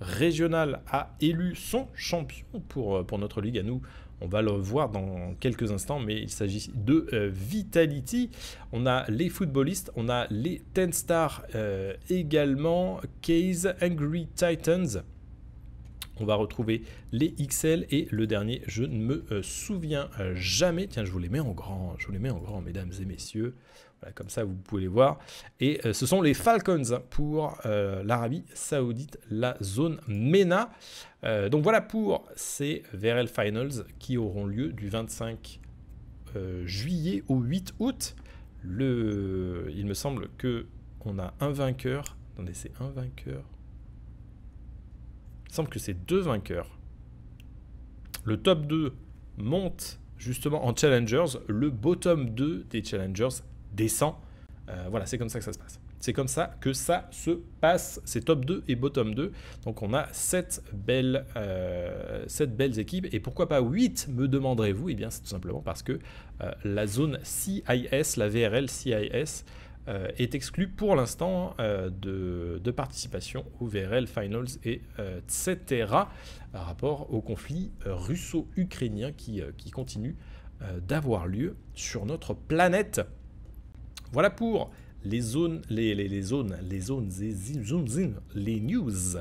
régional a élu son champion pour, euh, pour notre ligue à nous. On va le voir dans quelques instants, mais il s'agit de euh, Vitality. On a les footballistes, on a les 10 stars euh, également, Case, Angry Titans. On va retrouver les XL et le dernier, je ne me souviens jamais. Tiens, je vous les mets en grand, je vous les mets en grand, mesdames et messieurs comme ça, vous pouvez les voir. Et euh, ce sont les Falcons pour euh, l'Arabie Saoudite, la zone MENA. Euh, donc voilà pour ces VRL Finals qui auront lieu du 25 juillet au 8 août. Le, il me semble que on a un vainqueur. Attendez, c'est un vainqueur. Il semble que c'est deux vainqueurs. Le top 2 monte justement en Challengers. Le bottom 2 des Challengers descend. Euh, voilà, c'est comme ça que ça se passe. C'est comme ça que ça se passe. C'est top 2 et bottom 2. Donc on a 7 belles, euh, belles équipes. Et pourquoi pas 8, me demanderez-vous? Eh bien, c'est tout simplement parce que euh, la zone CIS, la VRL CIS, est exclue pour l'instant de, participation au VRL Finals et etc. par rapport au conflit russo-ukrainien qui continue d'avoir lieu sur notre planète. Voilà pour les zones, les, les, les zones, les zones, les, zones, les news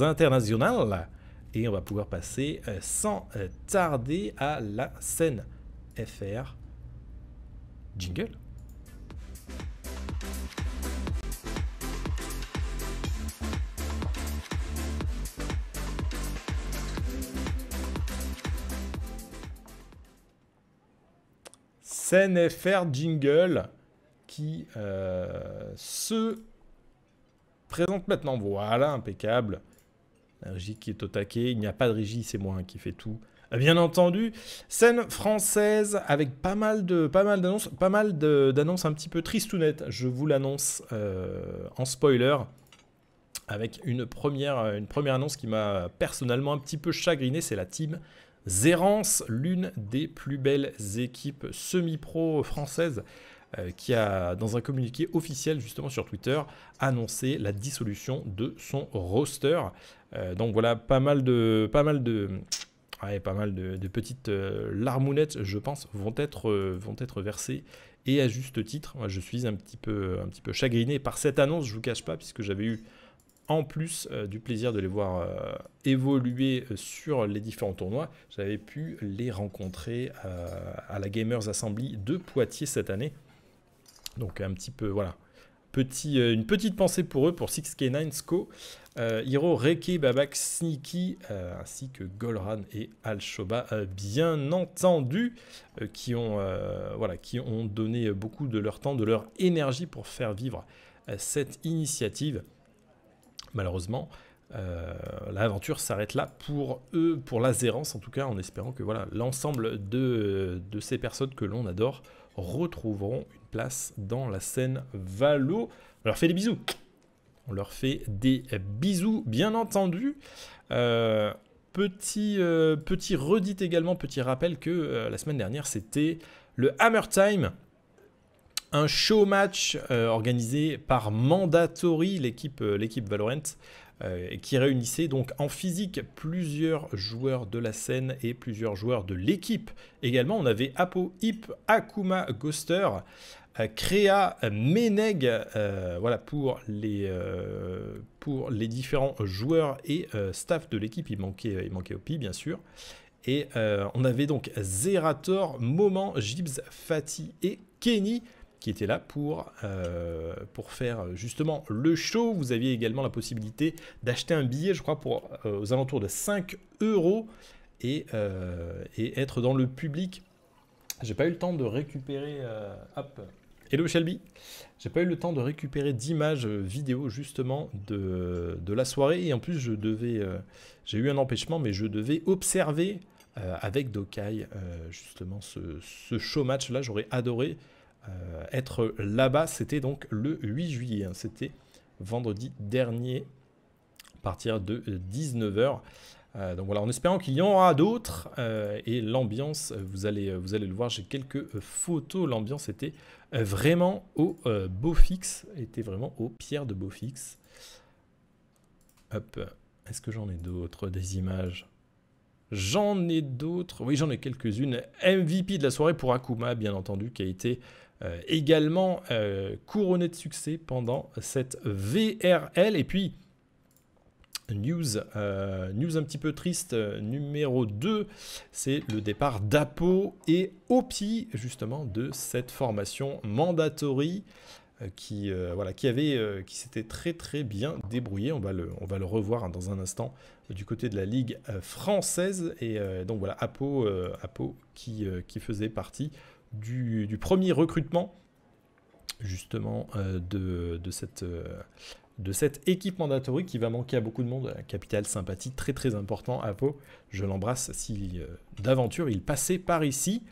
internationales. Et on va pouvoir passer euh, sans euh, tarder à la scène FR. Jingle. Scène FR jingle euh, se présente maintenant. Voilà, impeccable. La régie qui est au taquet. Il n'y a pas de régie, c'est moi qui fais tout. Bien entendu, scène française avec pas mal de pas mal d'annonces, pas mal d'annonces un petit peu tristounettes. Je vous l'annonce euh, en spoiler avec une première, une première annonce qui m'a personnellement un petit peu chagriné, c'est la team Zérance, l'une des plus belles équipes semi-pro françaises euh, qui a, dans un communiqué officiel justement sur Twitter, annoncé la dissolution de son roster. Euh, donc voilà, pas mal de, pas mal de, pas mal de, petites euh, larmounettes, je pense, vont être, vont être versées. Et à juste titre, je suis un petit, peu, un petit peu chagriné par cette annonce, je vous cache pas, puisque j'avais eu en plus du plaisir de les voir évoluer sur les différents tournois. J'avais pu les rencontrer à la Gamers Assembly de Poitiers cette année. Donc un petit peu, voilà. Petit, euh, une petite pensée pour eux, pour 6K9, SCO, euh, Hiro, Reke, Babak, Sneaky, euh, ainsi que Golran et Al-Shoba, bien entendu, qui, ont, voilà, qui ont donné beaucoup de leur temps, de leur énergie pour faire vivre cette initiative. Malheureusement, l'aventure s'arrête là pour eux, pour l'azérance en tout cas, en espérant que voilà l'ensemble de, de, ces personnes que l'on adore retrouveront place dans la scène Valo. On leur fait des bisous. On leur fait des bisous, bien entendu. Euh, petit, euh, petit redit également, petit rappel que euh, la semaine dernière, c'était le Hammer Time, un show match organisé par Mandatory, l'équipe Valorant, euh, qui réunissait donc en physique plusieurs joueurs de la scène et plusieurs joueurs de l'équipe. Également, on avait Apo, Hip, Akuma, Ghoster, euh, Créa, Meneg, euh, voilà pour les, pour les différents joueurs et staff de l'équipe. Il manquait, il manquait Opi, bien sûr. Et on avait donc Zerator, Moment, Gibbs, Fatih et Kenny qui était là pour, euh, pour faire justement le show. Vous aviez également la possibilité d'acheter un billet, je crois, pour, euh, aux alentours de 5 euros et, euh, et, être dans le public. J'ai pas eu le temps de récupérer. hop. Hello Shelby. J'ai pas eu le temps de récupérer d'images vidéo justement de, de, la soirée et en plus je devais, j'ai eu un empêchement, mais je devais observer avec Dokai justement ce, ce show match là. J'aurais adoré euh, être là-bas. C'était donc le 8 juillet. Hein. C'était vendredi dernier, à partir de 19h. Euh, donc voilà, en espérant qu'il y en aura d'autres. Euh, et l'ambiance, vous allez, vous allez le voir, j'ai quelques photos. L'ambiance était vraiment au beau fixe, était vraiment au pierre de beau fixe. Hop, est-ce que j'en ai d'autres, des images? J'en ai d'autres, oui j'en ai quelques-unes. MVP de la soirée pour Akuma, bien entendu, qui a été euh, également euh, couronné de succès pendant cette VRL. Et puis, news, euh, news un petit peu triste, numéro 2, c'est le départ d'Apo et Opi, justement, de cette formation mandatory. Qui, voilà, qui, avait, qui s'était très très bien débrouillé. On va le, on va le revoir hein, dans un instant du côté de la Ligue française. Et donc voilà, Apo, Apo qui, qui faisait partie du, premier recrutement justement euh, de, cette, euh, de cette équipe mandatory qui va manquer à beaucoup de monde. Capital sympathie très très important à Pau. Je l'embrasse si euh, d'aventure il passait par ici.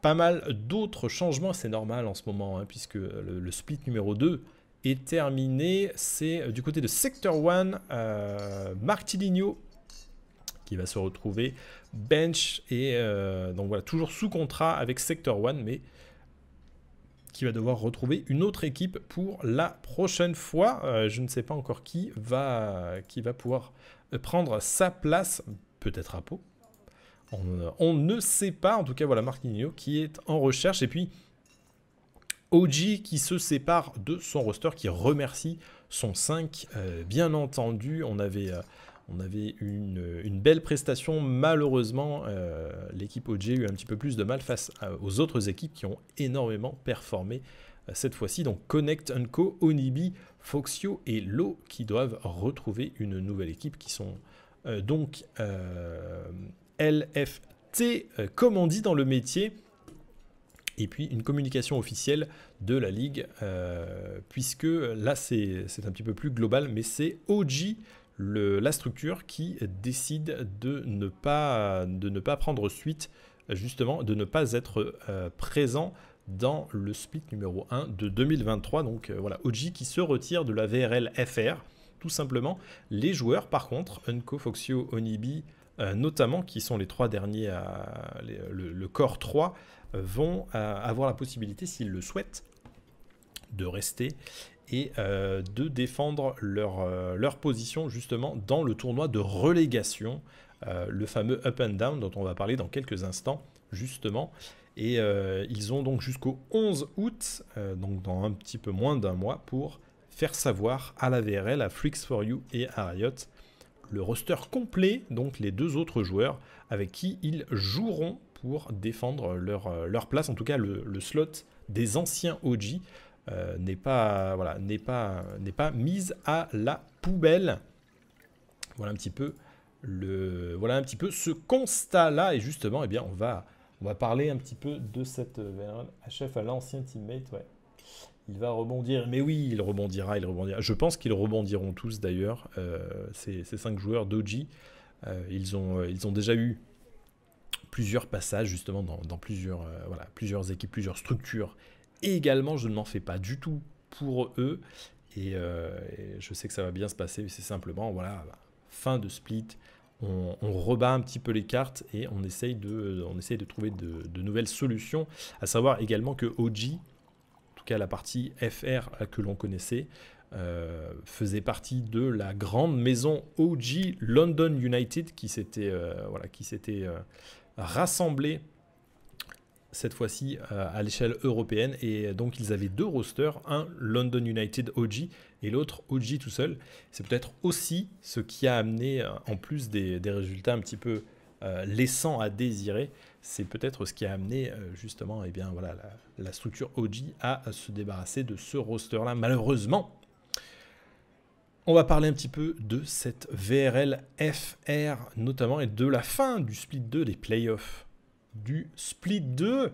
Pas mal d'autres changements, c'est normal en ce moment, hein, puisque le, split numéro 2 est terminé. C'est du côté de Sector 1, Marc Tiligno qui va se retrouver bench et euh, donc voilà, toujours sous contrat avec Sector One, mais qui va devoir retrouver une autre équipe pour la prochaine fois. Euh, je ne sais pas encore qui va, qui va pouvoir prendre sa place, peut-être à. On, ne sait pas, en tout cas voilà Marquinhos qui est en recherche et puis OG qui se sépare de son roster, qui remercie son 5. Euh, bien entendu, on avait on avait une, belle prestation. Malheureusement, euh, l'équipe OG a eu un petit peu plus de mal face aux autres équipes qui ont énormément performé euh, cette fois-ci. Donc Connect Co, Onibi, Foxio et Lo qui doivent retrouver une nouvelle équipe qui sont euh, donc LFT, comme on dit dans le métier. Et puis une communication officielle de la ligue, puisque là c'est un petit peu plus global, mais c'est OG, la structure, qui décide de ne pas, de ne pas prendre suite, justement, de ne pas être euh, présent dans le split numéro 1 de 2023. Donc euh, voilà, OG qui se retire de la VRL FR, tout simplement. Les joueurs, par contre, Unco, Foxio, Onibi, euh, notamment, qui sont les trois derniers, à, le, le corps 3, euh, vont avoir la possibilité, s'ils le souhaitent, de rester et euh, de défendre leur, euh, leur position justement dans le tournoi de relégation, euh, le fameux Up and Down dont on va parler dans quelques instants justement. Et ils ont donc jusqu'au 11 août, donc dans un petit peu moins d'un mois, pour faire savoir à la VRL, à Freaks for You et à Riot le roster complet, donc les deux autres joueurs avec qui ils joueront pour défendre leur, leur place, en tout cas le, le slot des anciens OG euh, n'est pas voilà n'est pas n'est pas mise à la poubelle. Voilà un petit peu le voilà un petit peu ce constat là et justement eh bien on va on va parler un petit peu de cette euh. HF à l'ancien teammate ouais. Il va rebondir, mais oui, il rebondira, il rebondira. Je pense qu'ils rebondiront tous d'ailleurs, euh, ces, ces cinq joueurs. Euh, ils, ont, euh, ils ont déjà eu plusieurs passages justement dans, dans plusieurs, euh, voilà, plusieurs équipes, plusieurs structures. Également, je ne m'en fais pas du tout pour eux. Et, euh, je sais que ça va bien se passer. C'est simplement, voilà, fin de split. On, rebat un petit peu les cartes et on essaye de, on essaye de trouver de, nouvelles solutions. À savoir également que OG, en tout cas la partie FR que l'on connaissait, euh, faisait partie de la grande maison OG London United qui s'était euh, voilà, qui s'était rassemblée cette fois-ci euh, à l'échelle européenne et donc ils avaient deux rosters, un London United OG et l'autre OG tout seul. C'est peut-être aussi ce qui a amené, euh, en plus des, résultats un petit peu euh, laissant à désirer, c'est peut-être ce qui a amené euh, justement eh bien, voilà, la, la structure OG à se débarrasser de ce roster-là, malheureusement. On va parler un petit peu de cette VRL FR notamment et de la fin du split 2 des playoffs. Du split 2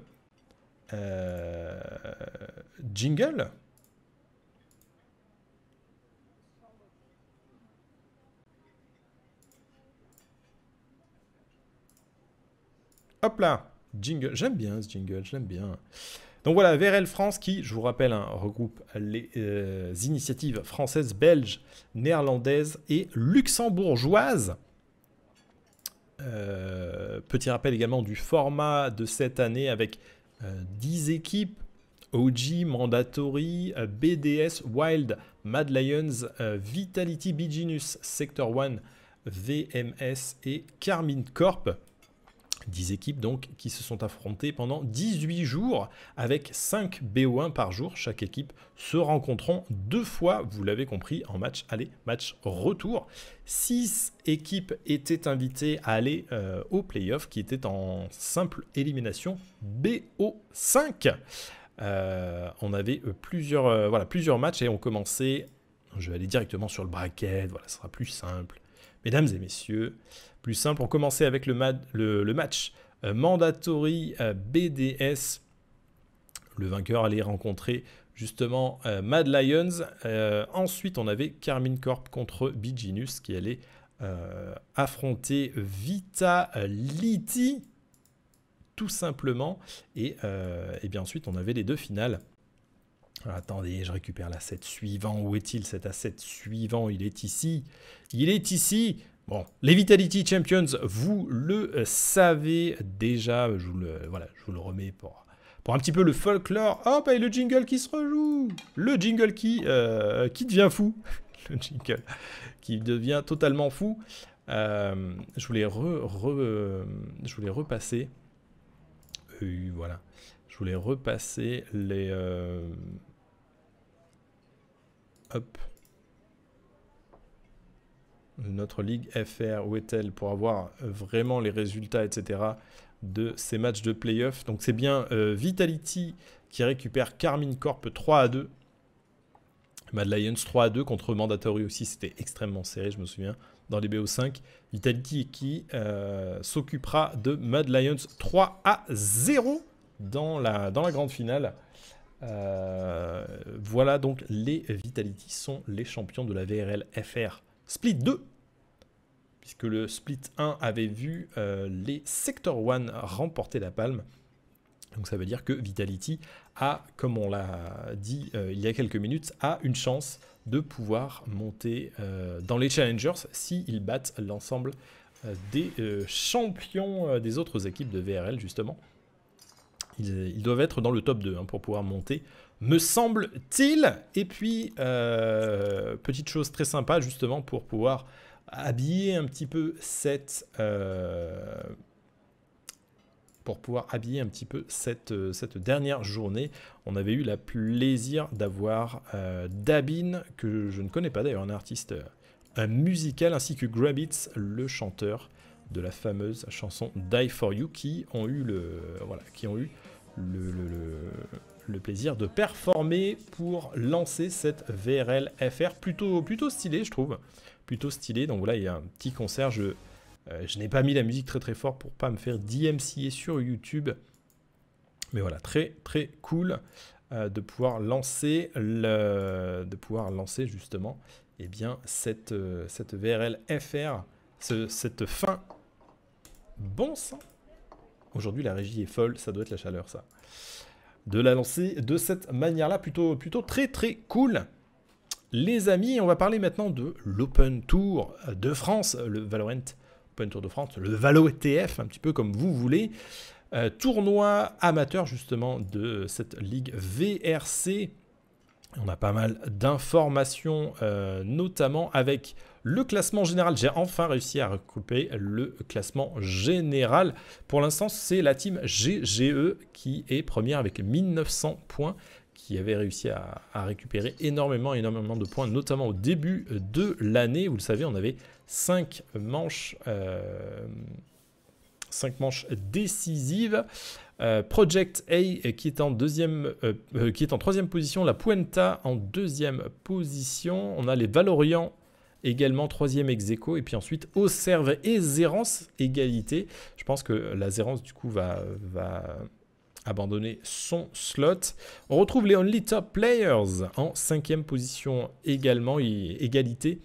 euh, jingle Hop là, jingle. J'aime bien ce jingle, j'aime bien. Donc voilà, VRL France qui, je vous rappelle, hein, regroupe les euh, initiatives françaises, belges, néerlandaises et luxembourgeoises. Euh, petit rappel également du format de cette année avec euh, 10 équipes. OG, Mandatory, euh, BDS, Wild, Mad Lions, euh, Vitality, Biginus, Sector 1, VMS et Carmine Corp. 10 équipes donc qui se sont affrontées pendant 18 jours avec 5 BO1 par jour. Chaque équipe se rencontrant deux fois, vous l'avez compris, en match aller, match retour. 6 équipes étaient invitées à aller euh, au playoff qui était en simple élimination BO5. Euh, on avait euh, plusieurs, euh, voilà, plusieurs matchs et on commençait. Je vais aller directement sur le bracket, voilà, ce sera plus simple. Mesdames et messieurs, plus simple, on commençait avec le, match euh, Mandatory euh, BDS. Le vainqueur allait rencontrer justement euh, Mad Lions. Ensuite, on avait Carmine Corp contre Biginus qui allait affronter Vitality tout simplement. Et, bien ensuite, on avait les deux finales. Attendez, je récupère l'asset suivant. Où est-il cet asset suivant? Il est ici. Il est ici. Bon, les Vitality Champions, vous le euh, savez déjà. Je vous le, voilà, je vous le remets pour, pour un petit peu le folklore. Hop, et le jingle qui se rejoue. Le jingle qui, euh, qui devient fou. le jingle qui devient totalement fou. Euh, je voulais re, re- je voulais repasser. Voilà. Je voulais repasser les. Hop. Notre ligue FR, où est-elle pour avoir vraiment les résultats, etc. de ces matchs de playoff. Donc c'est bien euh, Vitality qui récupère Carmine Corp 3 à 2. Mad Lions 3 à 2 contre Mandatory aussi, c'était extrêmement serré, je me souviens, dans les BO5. Vitality qui euh, s'occupera de Mad Lions 3 à 0. dans la, grande finale. Euh, voilà donc les Vitality sont les champions de la VRL FR Split 2 puisque le Split 1 avait vu euh, les Sector 1 remporter la palme. Donc ça veut dire que Vitality a, comme on l'a dit euh, il y a quelques minutes, a une chance de pouvoir monter dans les Challengers s'ils battent l'ensemble des champions des autres équipes de VRL justement. Ils, doivent être dans le top 2 hein, pour pouvoir monter, me semble-t-il. Et puis, euh, petite chose très sympa, justement, pour pouvoir habiller un petit peu cette... Euh, pour pouvoir habiller un petit peu cette, euh, cette dernière journée. On avait eu la plaisir d'avoir Dabin, que je ne connais pas d'ailleurs, un artiste musical, ainsi que Grabitz, le chanteur de la fameuse chanson Die For You, qui ont eu le, voilà, qui ont eu le, plaisir de performer pour lancer cette VRL FR plutôt, plutôt stylé, je trouve. Plutôt stylé. Donc voilà, il y a un petit concert. Je, euh, je n'ai pas mis la musique très très fort pour pas me faire DMCA sur YouTube. Mais voilà, très très cool euh, de pouvoir lancer le, de pouvoir lancer justement et eh bien, cette, euh, cette VRL FR, cette fin bon sang Aujourd'hui, la régie est folle, ça doit être la chaleur, ça. De la lancer de cette manière-là, plutôt, plutôt très très cool. Les amis, on va parler maintenant de l'Open Tour de France, le Valorant Open Tour de France, le Valo ETF, un petit peu comme vous voulez. Euh, tournoi amateur justement de cette ligue VRC. On a pas mal d'informations, euh, notamment avec le classement général, j'ai enfin réussi à recouper le classement général. Pour l'instant, c'est la team GGE qui est première avec 1900 points qui avait réussi à, récupérer énormément, énormément de points, notamment au début de l'année. Vous le savez, on avait 5 manches, euh, manches décisives. Euh, Project A qui est en deuxième, euh, qui est en troisième position, la Puenta en deuxième position. On a les Valorian également troisième ex et puis ensuite Auxerre et Zérance égalité. Je pense que la Zérance du coup va, abandonner son slot. On retrouve les Only Top Players en cinquième position également, égalité.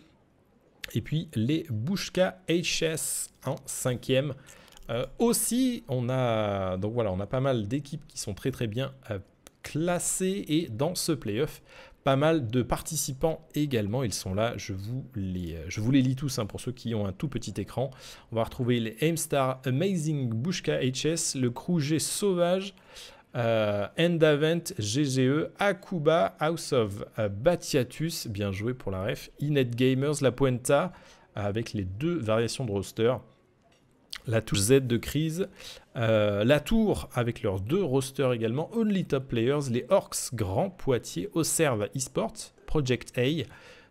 Et puis les Bushka HS en cinquième. Euh, aussi, on a donc voilà, on a pas mal d'équipes qui sont très très bien euh, classées et dans ce playoff, pas mal de participants également. Ils sont là, je vous les, je vous les lis tous hein, pour ceux qui ont un tout petit écran. On va retrouver les Aimstar Amazing Bushka HS, le G Sauvage, euh, Endavent, GGE, Akuba, House of euh, Batiatus, bien joué pour la ref, Inet Gamers, La Puenta, avec les deux variations de roster la touche Z de crise, euh, la tour avec leurs deux rosters également, Only Top Players, les Orcs Grand Poitiers, Auxerve Esports, Project A,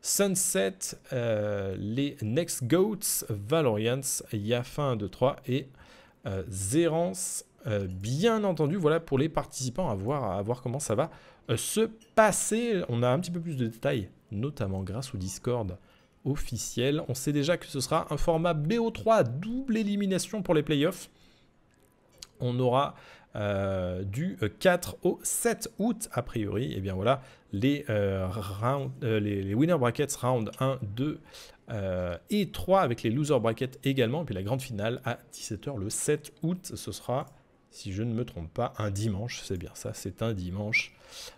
Sunset, euh, les Next Goats, Valorians, Yafa 1, 2, 3 et euh, Zerance. Euh, bien entendu, voilà pour les participants à voir, à voir comment ça va se passer. On a un petit peu plus de détails, notamment grâce au Discord officiel. On sait déjà que ce sera un format BO3 double élimination pour les playoffs. On aura euh, du 4 au 7 août a priori. Et bien voilà, les, euh, euh, les, winner brackets round 1, 2 et 3 avec les loser brackets également. Et puis la grande finale à 17h le 7 août. Ce sera, si je ne me trompe pas, un dimanche. C'est bien ça, c'est un dimanche.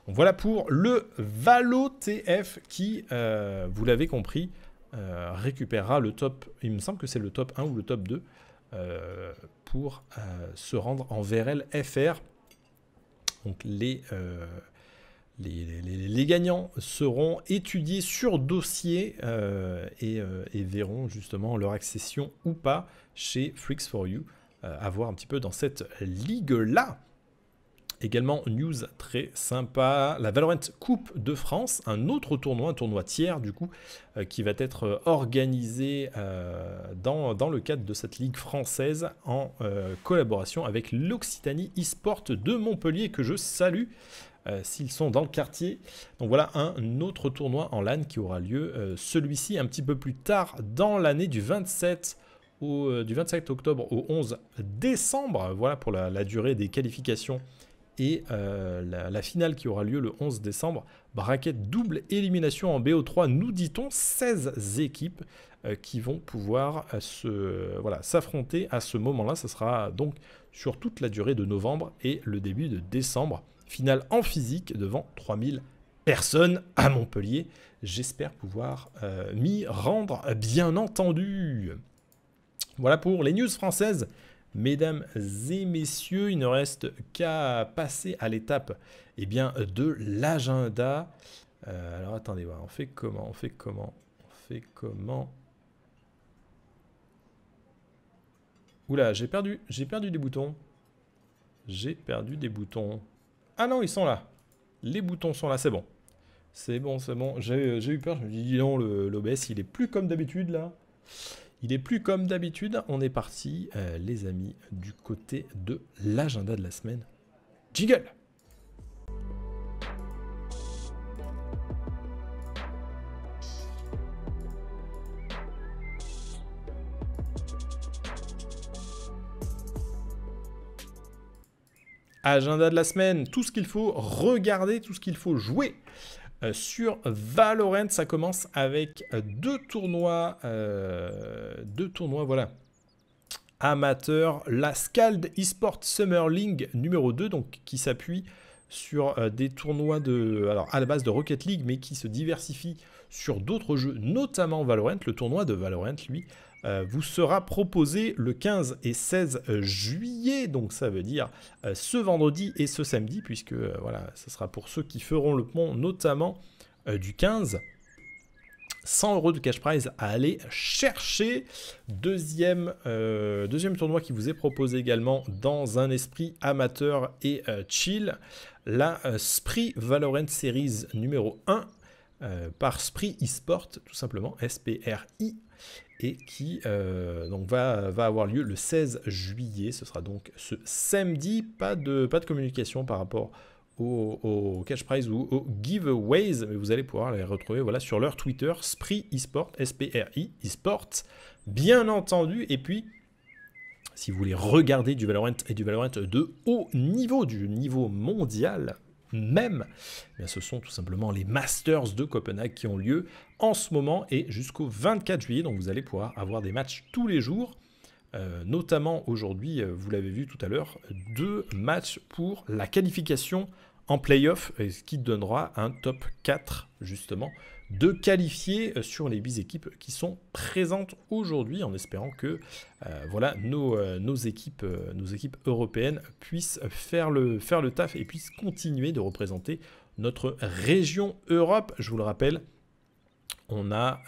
voilà pour le Valo TF qui, vous l'avez compris, euh, récupérera le top, il me semble que c'est le top 1 ou le top 2, euh, pour euh, se rendre en VRL FR. Donc les, gagnants seront étudiés sur dossier et, et, verront justement leur accession ou pas chez Freaks for You. à voir un petit peu dans cette ligue-là. Également, news très sympa, la Valorant Coupe de France, un autre tournoi, un tournoi tiers du coup, euh, qui va être euh, organisé euh, dans, dans, le cadre de cette ligue française en collaboration avec l'Occitanie eSport de Montpellier que je salue. s'ils sont dans le quartier. Donc voilà un autre tournoi en LAN qui aura lieu, celui-ci un petit peu plus tard dans l'année du 27 au, du 27 octobre au 11 décembre. Voilà pour la durée des qualifications et euh, la, finale qui aura lieu le 11 décembre. Braquette double élimination en BO3, nous dit-on, 16 équipes euh, qui vont pouvoir euh, voilà, s'affronter à ce moment-là. Ça sera donc sur toute la durée de novembre et le début de décembre. Finale en physique devant 3000 personnes à Montpellier. J'espère pouvoir m'y rendre, bien entendu. Voilà pour les news françaises. Mesdames et messieurs, il ne reste qu'à passer à l'étape eh bien, de l'agenda. Euh, alors attendez, on fait comment On fait comment On fait comment? Oula, j'ai perdu, j'ai perdu des boutons. J'ai perdu des boutons. Ah non, ils sont là. Les boutons sont là, c'est bon. C'est bon, c'est bon. J'ai j'ai eu peur, je me dis, dis non, l'OBS, il est plus comme d'habitude là. Il est plus comme d'habitude. On est parti, euh, les amis, du côté de l'agenda de la semaine. Jiggle Agenda de la semaine, tout ce qu'il faut regarder, tout ce qu'il faut jouer sur Valorant. Ça commence avec euh, deux tournois, euh, deux tournois, voilà, amateurs. La Scald eSport Summer League numéro 2, donc qui s'appuie sur euh, des tournois de, alors à la base de Rocket League, mais qui se diversifie sur d'autres jeux, notamment Valorant. Le tournoi de Valorant, lui, euh, vous sera proposé le 15 et 16 juillet, donc ça veut dire euh, ce vendredi et ce samedi, puisque euh, voilà, ce sera pour ceux qui feront le pont, notamment euh, du 15. 100 euros de cash prize à aller chercher. Deuxième, euh, tournoi qui vous est proposé également dans un esprit amateur et euh, chill. La euh, Spree Valorant Series numéro 1 euh, par Spree eSport, tout simplement, S-P-R-I, et qui euh, donc va, va avoir lieu le 16 juillet. Ce sera donc ce samedi. Pas de, pas de communication par rapport au, cash prize ou aux giveaways, mais vous allez pouvoir les retrouver voilà, sur leur Twitter, Spree eSport, S-P-R-I, eSport, bien entendu. Et puis, si vous voulez regarder du Valorant et du Valorant de haut niveau, du niveau mondial même, eh ce sont tout simplement les Masters de Copenhague qui ont lieu en ce moment et jusqu'au 24 juillet. Donc vous allez pouvoir avoir des matchs tous les jours. Euh, notamment aujourd'hui, euh, vous l'avez vu tout à l'heure, deux matchs pour la qualification en playoff, ce qui donnera un top 4 justement de qualifiés euh, sur les 8 équipes qui sont présentes aujourd'hui, en espérant que euh, voilà, nos, euh, nos, équipes, européennes puissent faire le, taf et puissent continuer de représenter notre région Europe. Je vous le rappelle, on a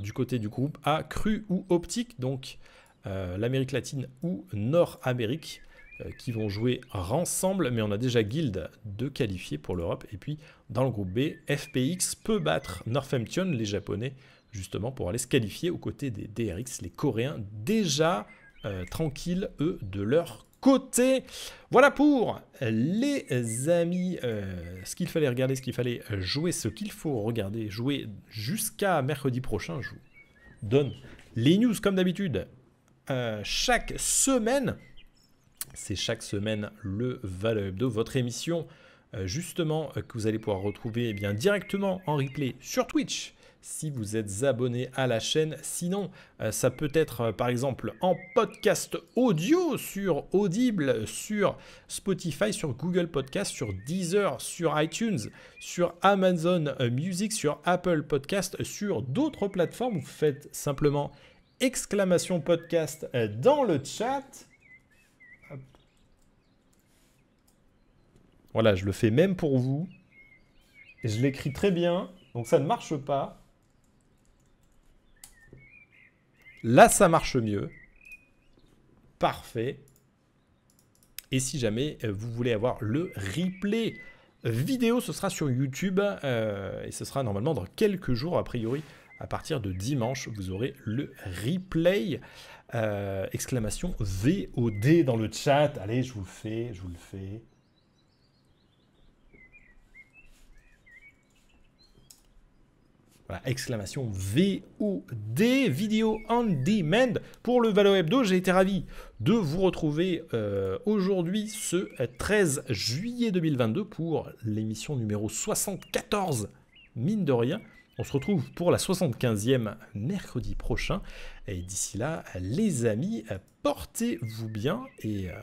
du côté du groupe A, Cru ou Optique, donc l'Amérique latine ou Nord-Amérique qui vont jouer ensemble, mais on a déjà Guild de qualifiés pour l'Europe. Et puis dans le groupe B, FPX peut battre Northampton, les Japonais, justement pour aller se qualifier aux côtés des DRX, les Coréens, déjà euh, tranquilles, eux, de leur côté. Voilà pour les amis, euh, ce qu'il fallait regarder, ce qu'il fallait jouer, ce qu'il faut regarder, jouer jusqu'à mercredi prochain. Je vous donne les news comme d'habitude euh, chaque semaine. C'est chaque semaine le Valo Hebdo, votre émission euh, justement euh, que vous allez pouvoir retrouver eh bien, directement en replay sur Twitch si vous êtes abonné à la chaîne. Sinon, euh, ça peut être par exemple en podcast audio sur Audible, sur Spotify, sur Google Podcast, sur Deezer, sur iTunes, sur Amazon Music, sur Apple Podcast, sur d'autres plateformes. Vous faites simplement exclamation podcast dans le chat. Voilà, je le fais même pour vous. Je l'écris très bien, donc ça ne marche pas. Là, ça marche mieux. Parfait. Et si jamais euh, vous voulez avoir le replay vidéo, ce sera sur YouTube. euh, et ce sera normalement dans quelques jours, a priori. À partir de dimanche, vous aurez le replay. Euh, exclamation VOD dans le chat. Allez, je vous le fais, je vous le fais. Voilà, exclamation VOD, vidéo on demand. Pour le Valo Hebdo, j'ai été ravi de vous retrouver euh, aujourd'hui, ce 13 juillet 2022, pour l'émission numéro 74, mine de rien. On se retrouve pour la 75e mercredi prochain. Et d'ici là, les amis, portez-vous bien et euh,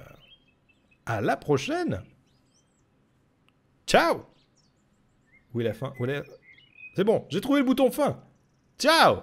à la prochaine. Ciao Où est la fin? Où est la- C'est bon, j'ai trouvé le bouton fin. Ciao